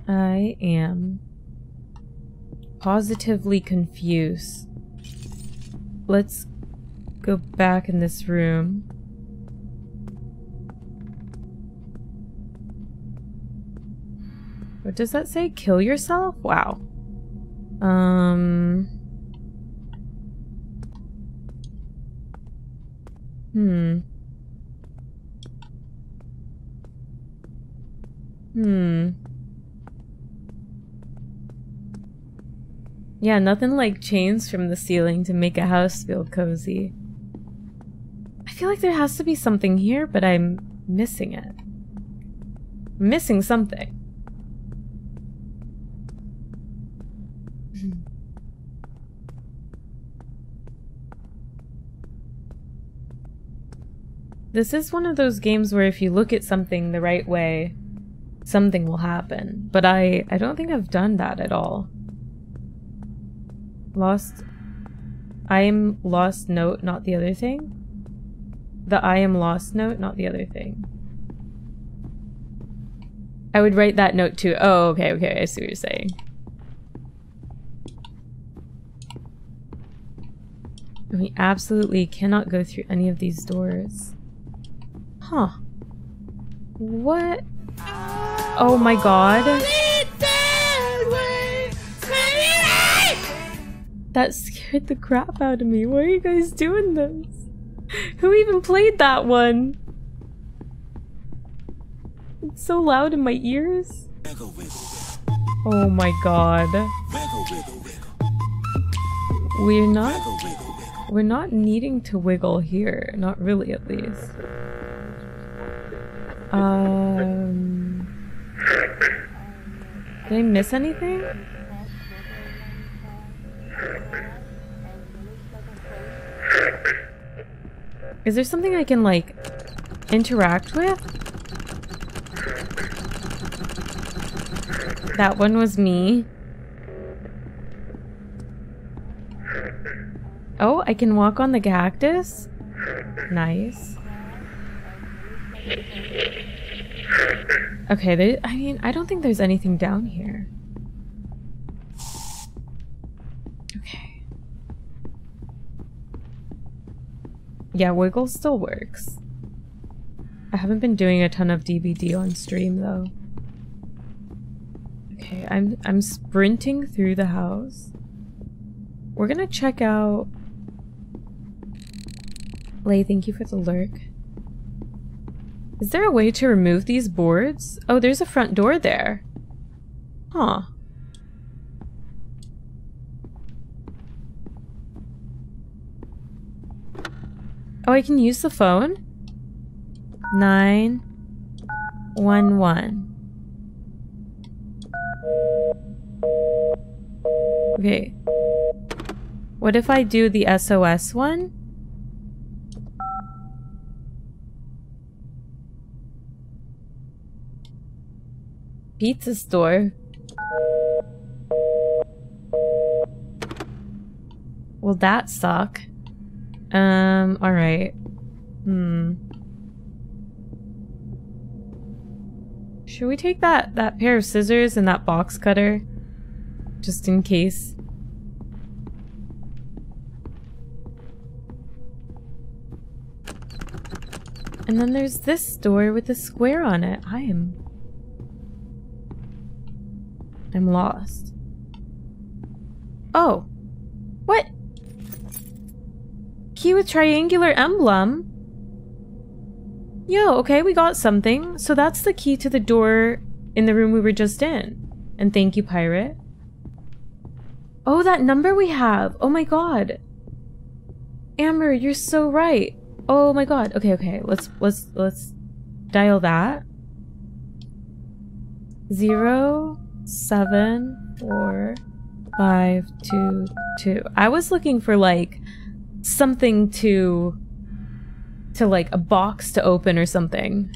I am positively confused. Let's go back in this room. What does that say? Kill yourself? Wow. Um... Hmm. Hmm. Yeah, nothing like chains from the ceiling to make a house feel cozy. I feel like there has to be something here, but I'm missing it. I'm missing something. This is one of those games where if you look at something the right way, something will happen. But I, I don't think I've done that at all. Lost... I am lost note, not the other thing? The I am lost note, not the other thing. I would write that note too. Oh, okay, okay, I see what you're saying. We absolutely cannot go through any of these doors. Huh. What? Oh my god. That scared the crap out of me. Why are you guys doing this? Who even played that one? It's so loud in my ears. Oh my god. We're not we're not needing to wiggle here. Not really at least. Um Did I miss anything? Is there something I can like interact with? That one was me. Oh, I can walk on the cactus? Nice. Okay, there, I mean, I don't think there's anything down here. Okay. Yeah, Wiggle still works. I haven't been doing a ton of DBD on stream though. Okay, I'm I'm sprinting through the house. We're gonna check out Lay, thank you for the lurk. Is there a way to remove these boards? Oh, there's a front door there. Huh. Oh, I can use the phone? Nine, one, one. Okay. What if I do the SOS one? pizza store. Will that suck? Um, alright. Hmm. Should we take that, that pair of scissors and that box cutter? Just in case. And then there's this door with a square on it. I am I'm lost. Oh. What? Key with triangular emblem? Yo, okay, we got something. So that's the key to the door in the room we were just in. And thank you, pirate. Oh, that number we have. Oh my god. Amber, you're so right. Oh my god. Okay, okay. Let's let's let's dial that. Zero seven four five two two. I was looking for like something to to like a box to open or something.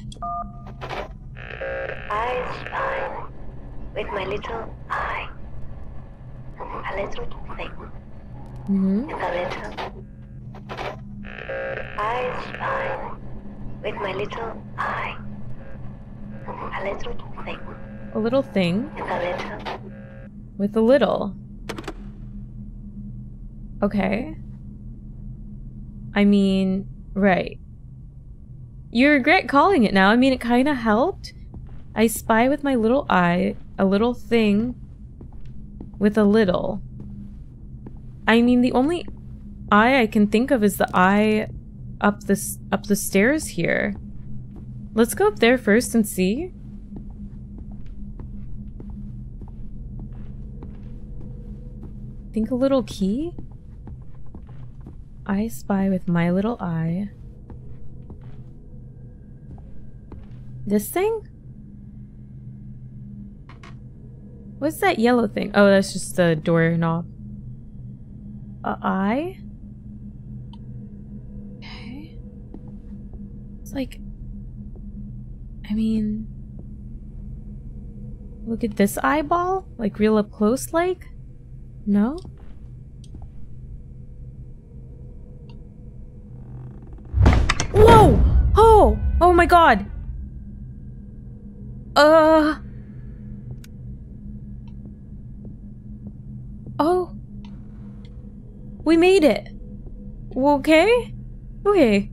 I spy with my little eye. A little thing. hmm A little. I spy with my little eye. A little thing. A little thing A little. with a little. Okay. I mean, right. You regret calling it now. I mean, it kind of helped. I spy with my little eye a little thing with a little. I mean, the only eye I can think of is the eye up this up the stairs here. Let's go up there first and see. Think a little key? I spy with my little eye. This thing? What's that yellow thing? Oh, that's just the doorknob. A eye? Okay. It's like... I mean... Look at this eyeball? Like real up close like? No? Whoa! Oh! Oh my god! Uh... Oh. We made it. Okay? Okay.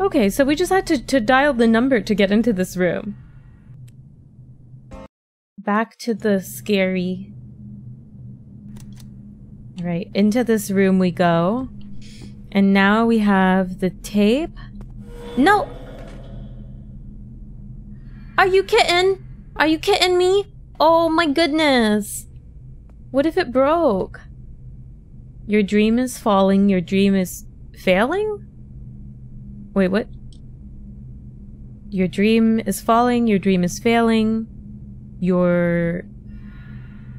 Okay, so we just had to, to dial the number to get into this room. Back to the scary. Right, into this room we go. And now we have the tape. No! Are you kidding? Are you kidding me? Oh my goodness. What if it broke? Your dream is falling, your dream is failing? Wait, what? Your dream is falling, your dream is failing. Your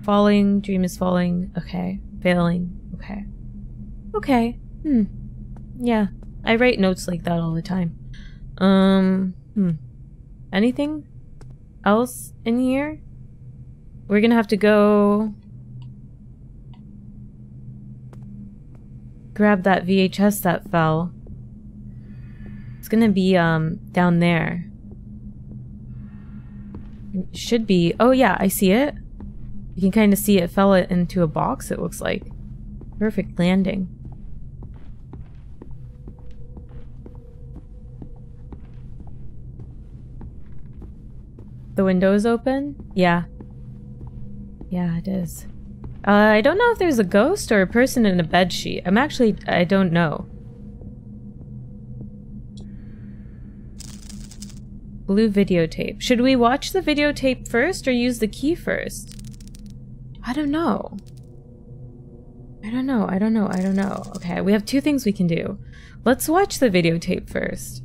falling, dream is falling. Okay. Failing. Okay. Okay. Hmm. Yeah. I write notes like that all the time. Um, hmm. Anything else in here? We're gonna have to go grab that VHS that fell. It's gonna be, um, down there. It should be. Oh, yeah, I see it. You can kind of see it fell into a box, it looks like. Perfect landing. The window is open? Yeah. Yeah, it is. Uh, I don't know if there's a ghost or a person in a bed sheet. I'm actually, I don't know. Blue videotape. Should we watch the videotape first or use the key first? I don't know. I don't know, I don't know, I don't know. Okay, we have two things we can do. Let's watch the videotape first.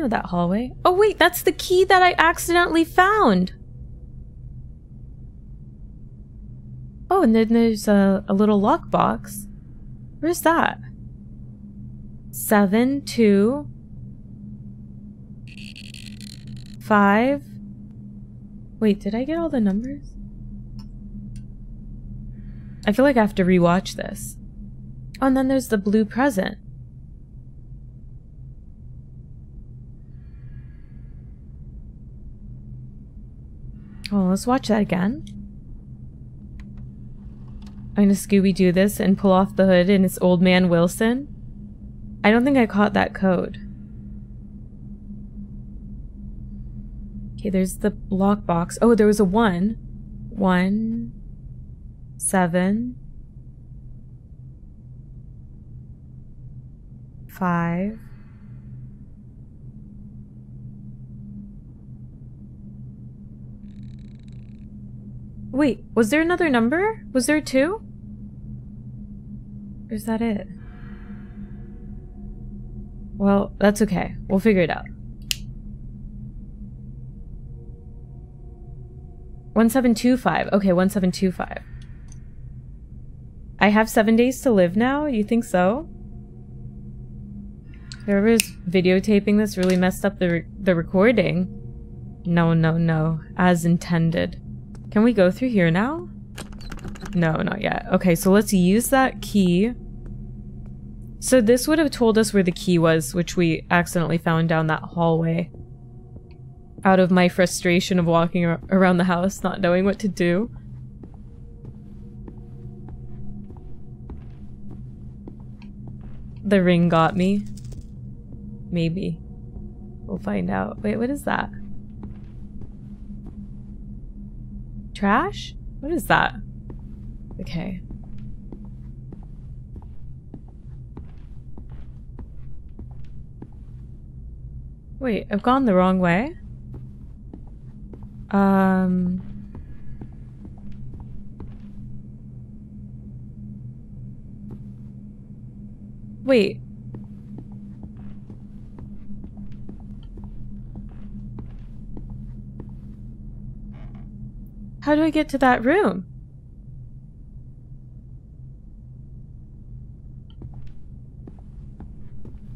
Know that hallway. Oh wait, that's the key that I accidentally found. Oh, and then there's a, a little lockbox. Where's that? Seven, two, five. Wait, did I get all the numbers? I feel like I have to rewatch this. Oh, and then there's the blue present. Well, let's watch that again. I'm gonna Scooby Doo this and pull off the hood and it's Old Man Wilson. I don't think I caught that code. Okay, there's the lockbox. Oh, there was a one. One. Seven. Five. Wait, was there another number? Was there two? Or is that it? Well, that's okay. We'll figure it out. 1725. Okay, 1725. I have seven days to live now? You think so? Whoever's videotaping this really messed up the, re the recording. No, no, no. As intended. Can we go through here now? No, not yet. Okay, so let's use that key. So this would have told us where the key was, which we accidentally found down that hallway. Out of my frustration of walking ar around the house, not knowing what to do. The ring got me. Maybe. We'll find out. Wait, what is that? Trash? What is that? Okay. Wait, I've gone the wrong way? Um... Wait. How do I get to that room?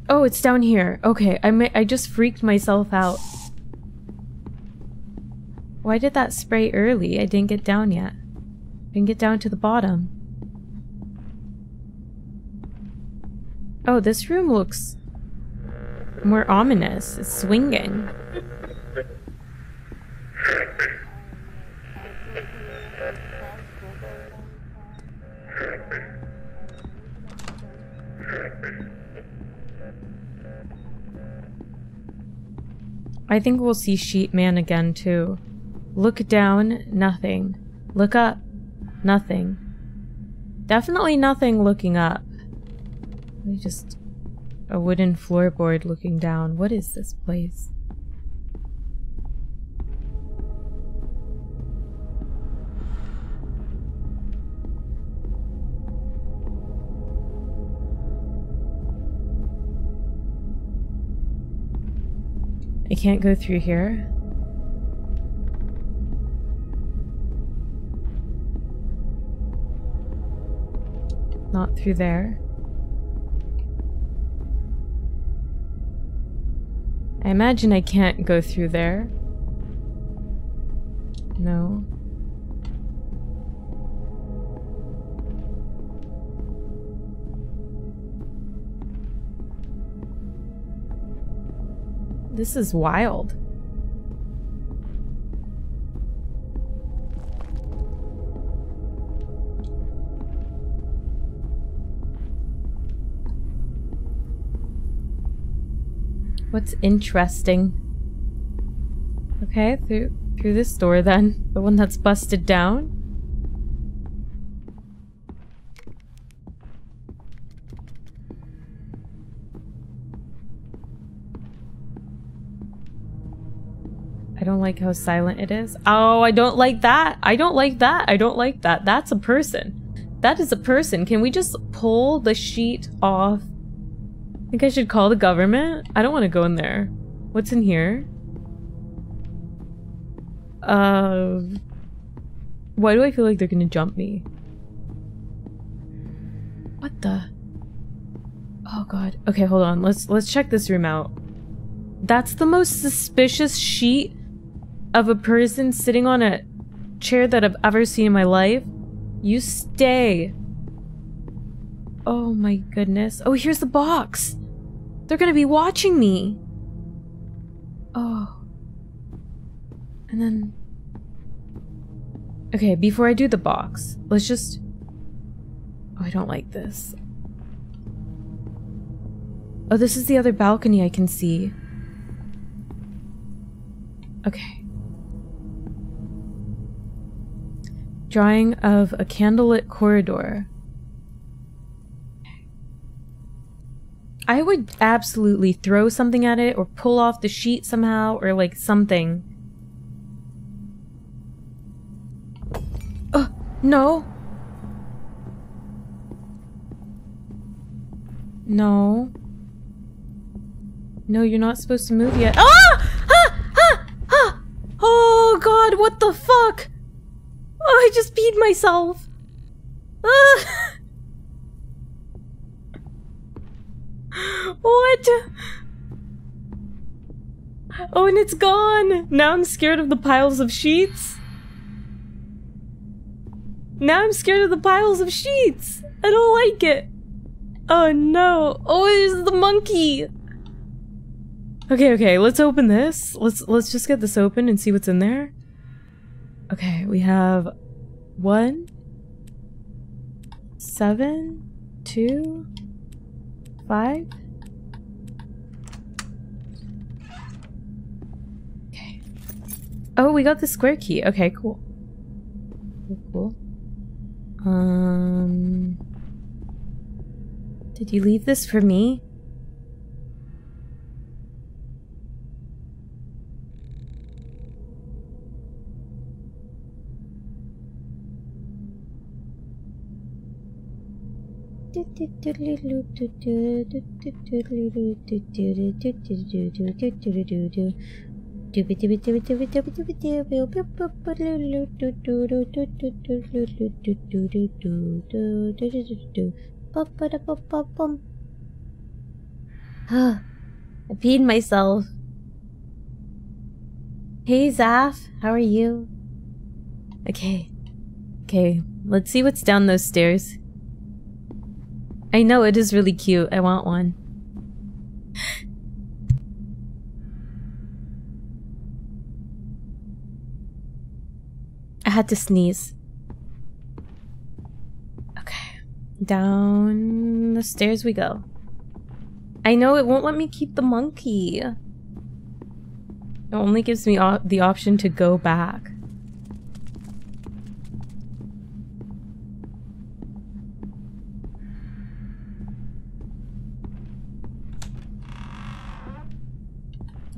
Oh, it's down here. Okay, I I just freaked myself out. Why did that spray early? I didn't get down yet. I didn't get down to the bottom. Oh, this room looks more ominous. It's swinging. I think we'll see Sheet Man again too. Look down, nothing. Look up, nothing. Definitely nothing looking up. Just a wooden floorboard looking down. What is this place? I can't go through here. Not through there. I imagine I can't go through there. No. This is wild. What's interesting? Okay, through through this door then. The one that's busted down. I don't like how silent it is. Oh, I don't like that. I don't like that. I don't like that. That's a person. That is a person. Can we just pull the sheet off? I think I should call the government. I don't want to go in there. What's in here? Uh, why do I feel like they're gonna jump me? What the? Oh god. Okay, hold on. Let's let's check this room out. That's the most suspicious sheet of a person sitting on a chair that I've ever seen in my life. You stay. Oh my goodness. Oh, here's the box. They're gonna be watching me. Oh. And then Okay, before I do the box, let's just... Oh, I don't like this. Oh, this is the other balcony I can see. Okay. Drawing of a candlelit corridor. I would absolutely throw something at it or pull off the sheet somehow or like something. Oh, no. No. No, you're not supposed to move yet. Ah! Ah! Ah! Ah! Oh god, what the fuck? Oh, I just peed myself. Ah! What? Oh, and it's gone! Now I'm scared of the piles of sheets. Now I'm scared of the piles of sheets. I don't like it. Oh no. Oh, there's the monkey. Okay, okay, let's open this. Let's let's just get this open and see what's in there. Okay, we have one, seven, two, five. Okay. Oh, we got the square key. Okay, cool. Cool, cool. Um. Did you leave this for me? Ah, I peed myself. Hey Zaf, how are you? Okay. Okay, let's see what's down those stairs. I know it is really cute. I want one. I had to sneeze. Okay. Down the stairs we go. I know it won't let me keep the monkey. It only gives me the option to go back.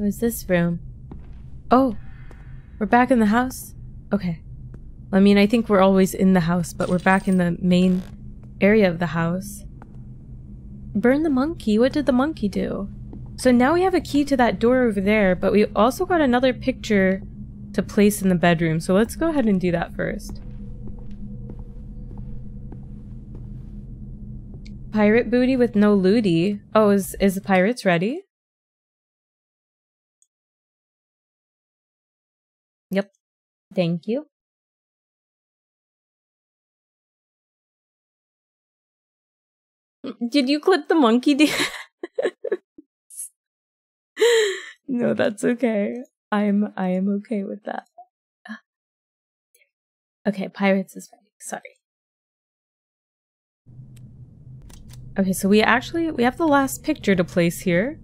Where's this room? Oh, we're back in the house? Okay. I mean, I think we're always in the house, but we're back in the main area of the house. Burn the monkey? What did the monkey do? So now we have a key to that door over there, but we also got another picture to place in the bedroom. So let's go ahead and do that first. Pirate booty with no looty. Oh, is, is the pirates ready? Thank you. Mm, did you clip the monkey? no, that's okay. I'm I am okay with that. Okay, pirates is ready. Sorry. Okay, so we actually we have the last picture to place here.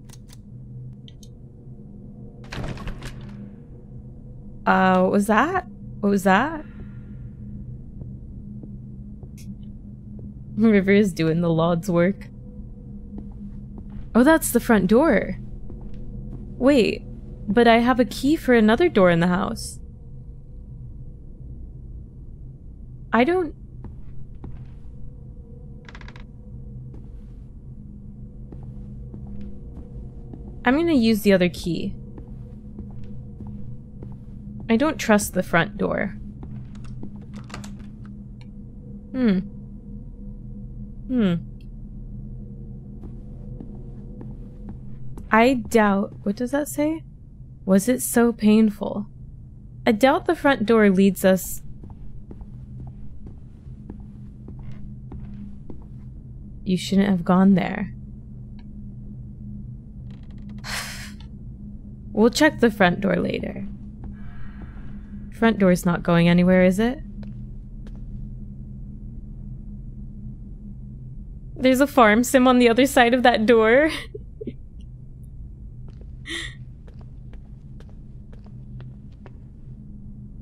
Uh, what was that? What was that? River is doing the Lord's work. Oh, that's the front door. Wait, but I have a key for another door in the house. I don't... I'm gonna use the other key. I don't trust the front door. Hmm. Hmm. I doubt... What does that say? Was it so painful? I doubt the front door leads us... You shouldn't have gone there. we'll check the front door later front door's not going anywhere, is it? There's a farm sim on the other side of that door.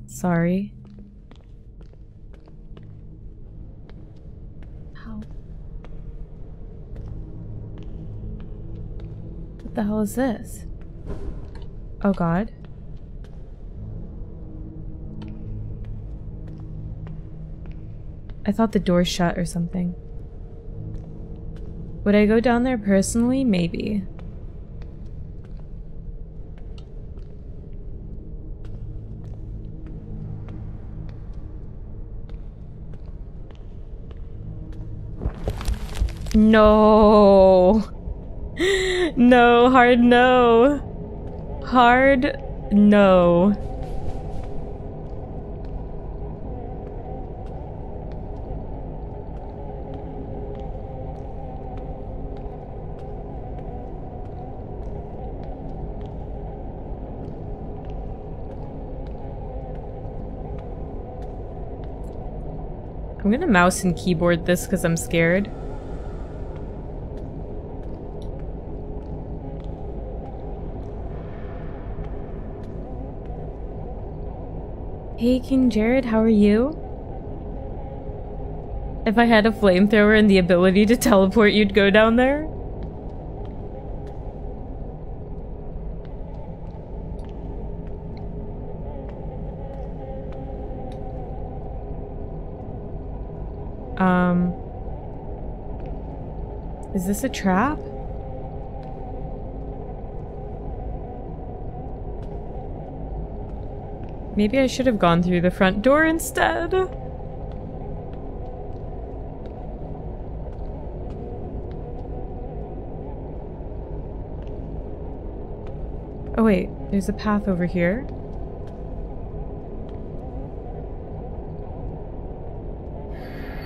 Sorry. What the hell is this? Oh god. I thought the door shut or something. Would I go down there personally? Maybe. No. No, hard no. Hard no. I'm gonna mouse and keyboard this because I'm scared. Hey King Jared, how are you? If I had a flamethrower and the ability to teleport, you'd go down there? Um... Is this a trap? Maybe I should have gone through the front door instead. Oh wait, there's a path over here.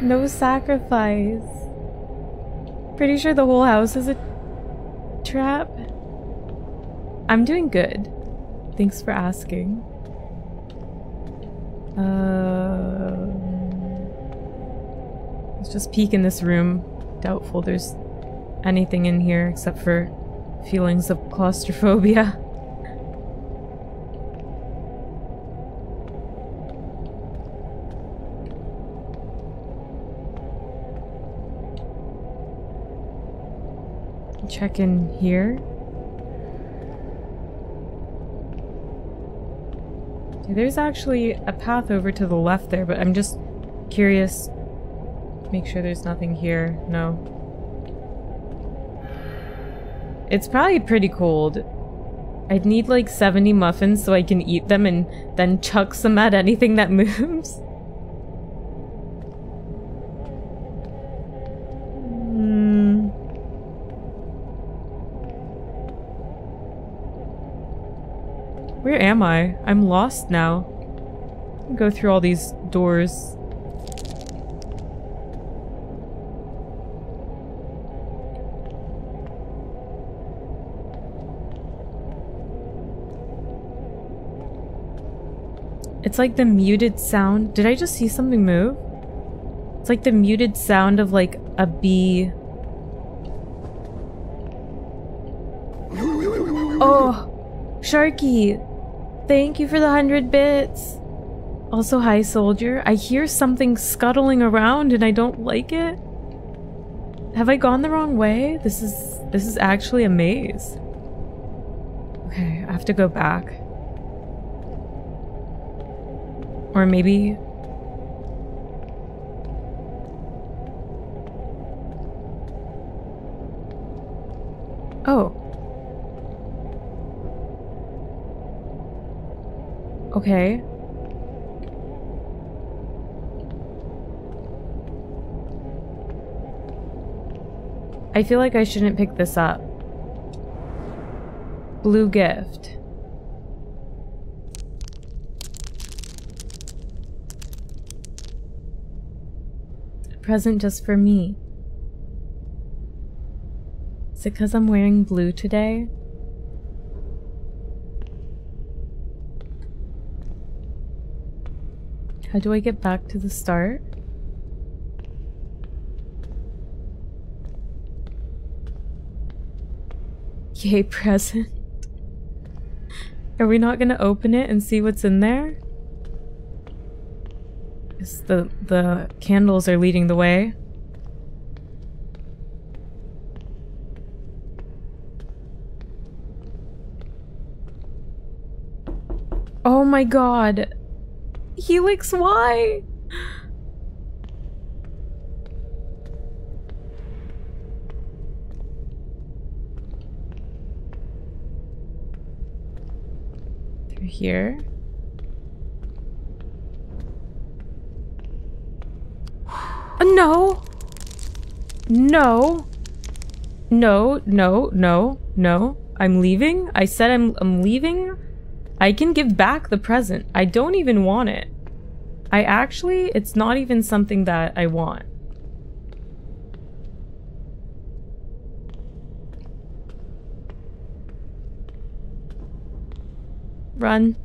No sacrifice. Pretty sure the whole house is a trap. I'm doing good. Thanks for asking. Uh, let's just peek in this room. Doubtful there's anything in here except for feelings of claustrophobia. Check in here. There's actually a path over to the left there, but I'm just curious. Make sure there's nothing here. No. It's probably pretty cold. I'd need like 70 muffins so I can eat them and then chuck some at anything that moves. Am I? I'm lost now. Go through all these doors. It's like the muted sound. Did I just see something move? It's like the muted sound of like a bee. Oh, Sharky, thank you for the hundred bits. Also, hi, soldier. I hear something scuttling around and I don't like it. Have I gone the wrong way? This is this is actually a maze. Okay, I have to go back. Or maybe... Oh. Okay. I feel like I shouldn't pick this up. Blue gift. A present just for me. Is it because I'm wearing blue today? How do I get back to the start? Yay, present. Are we not gonna open it and see what's in there? Guess the the candles are leading the way. Oh my god! Helix, why? Through here. Uh, No. No. No, no, no, no. I'm leaving. I said I'm I'm leaving. I can give back the present. I don't even want it. I actually, it's not even something that I want. Run.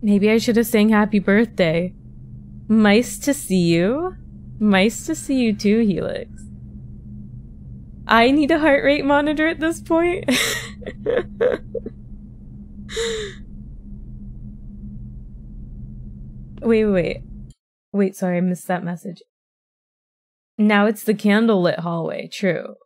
Maybe I should have sang happy birthday. Nice to see you. Nice to see you too, Helix. I need a heart rate monitor at this point. wait, wait, wait. Sorry, I missed that message. Now it's the candlelit hallway, true.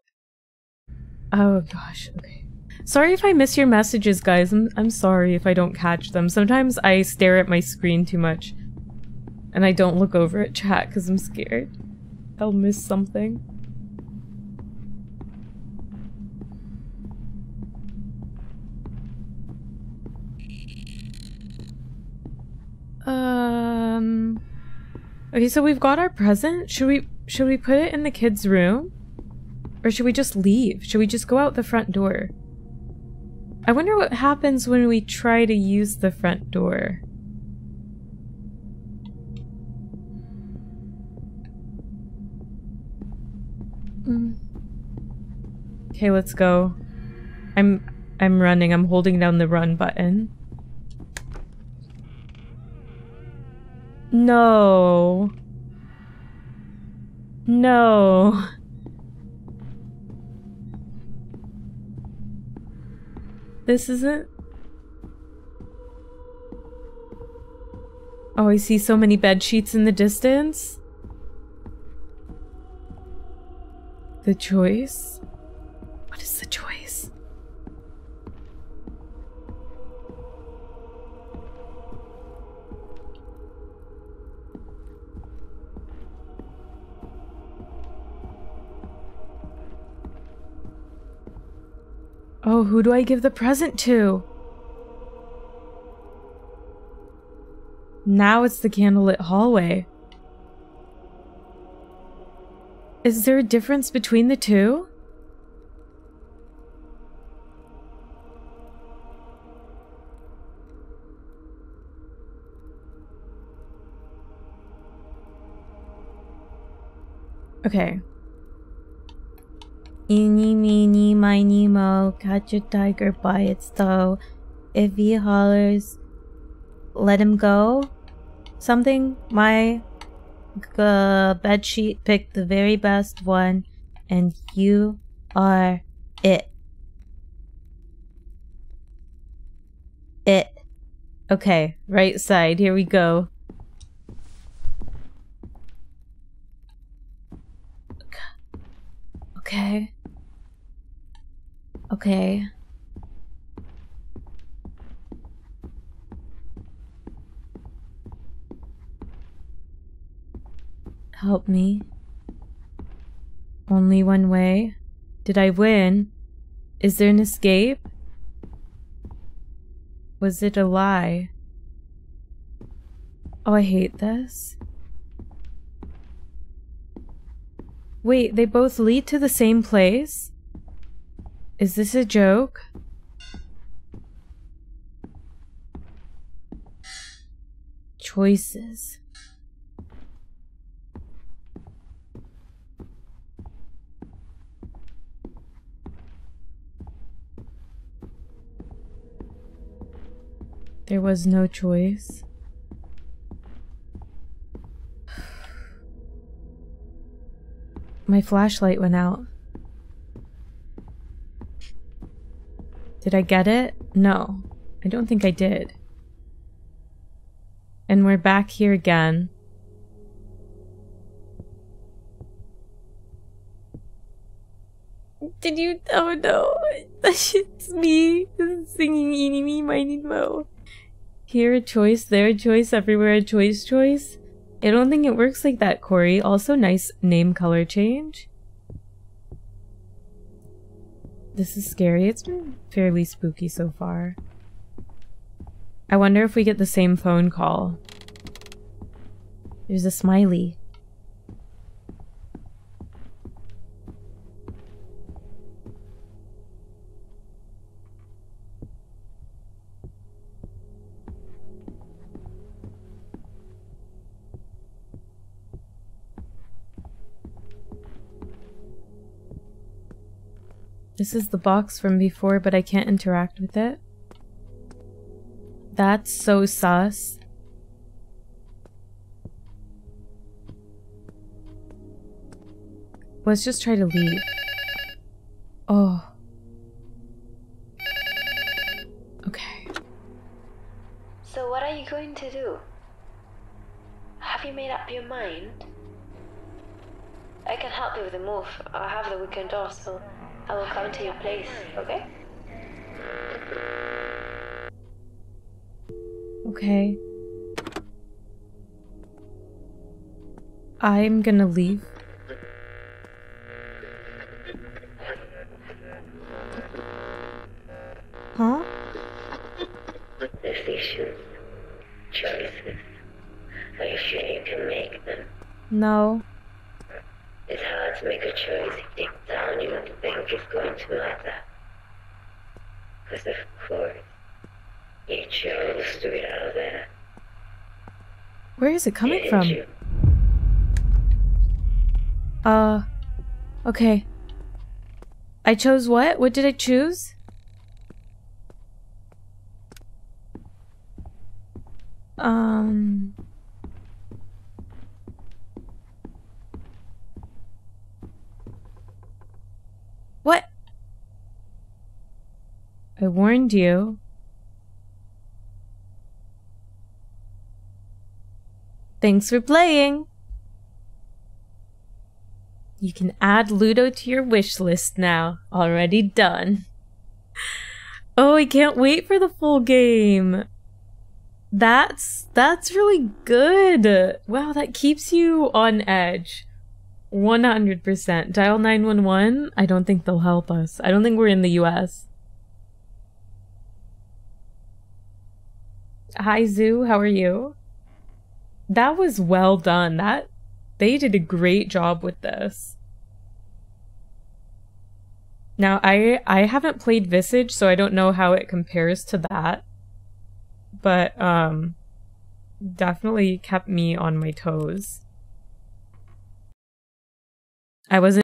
Oh gosh, okay. Sorry if I miss your messages, guys. I'm, I'm sorry if I don't catch them. Sometimes I stare at my screen too much. And I don't look over at chat because I'm scared. I'll miss something. Um. Okay, so we've got our present. Should we should we put it in the kids' room, or should we just leave? Should we just go out the front door? I wonder what happens when we try to use the front door. Mm. Okay, let's go. I'm I'm running. I'm holding down the run button. No. No. This isn't. Oh, I see so many bed sheets in the distance. The choice? What is the choice? Oh, who do I give the present to? Now it's the candlelit hallway. Is there a difference between the two? Okay. Eeny, meeny, miny, mo, catch a tiger by its toe. If he hollers, let him go. Something, my uh, bed sheet picked the very best one, and you are it. It. Okay, right side, here we go. Okay. Okay. Help me. Only one way? Did I win? Is there an escape? Was it a lie? Oh, I hate this. Wait, they both lead to the same place? Is this a joke? Choices. There was no choice. My flashlight went out. Did I get it? No. I don't think I did. And we're back here again. Did you? Oh no. It's me singing Eeny Me Miny Mo. Here a choice, there a choice, everywhere a choice choice. I don't think it works like that, Corey. Also, nice name color change. This is scary. It's been fairly spooky so far. I wonder if we get the same phone call. There's a smiley. This is the box from before, but I can't interact with it. That's so sus. Let's just try to leave. Oh. Okay. So, what are you going to do? Have you made up your mind? I can help you with the move. I have the weekend off, so I will come to your place, okay? Okay. I'm gonna leave. Huh? Decisions, choices. Are you sure you can make them? No. It's hard to make a choice think it's going to matter. Because of course, you chose to be out there. Where is it coming from? you? Uh, okay. I chose what? What did I choose? Um. What? I warned you. Thanks for playing. You can add Luto to your wish list now. Already done. Oh, I can't wait for the full game. That's that's really good. Wow, that keeps you on edge. 100%. Dial 911. I don't think they'll help us. I don't think we're in the US. Hi Zoo, how are you? That was well done. That they did a great job with this. Now, I I haven't played Visage, so I don't know how it compares to that. But um definitely kept me on my toes. I wasn't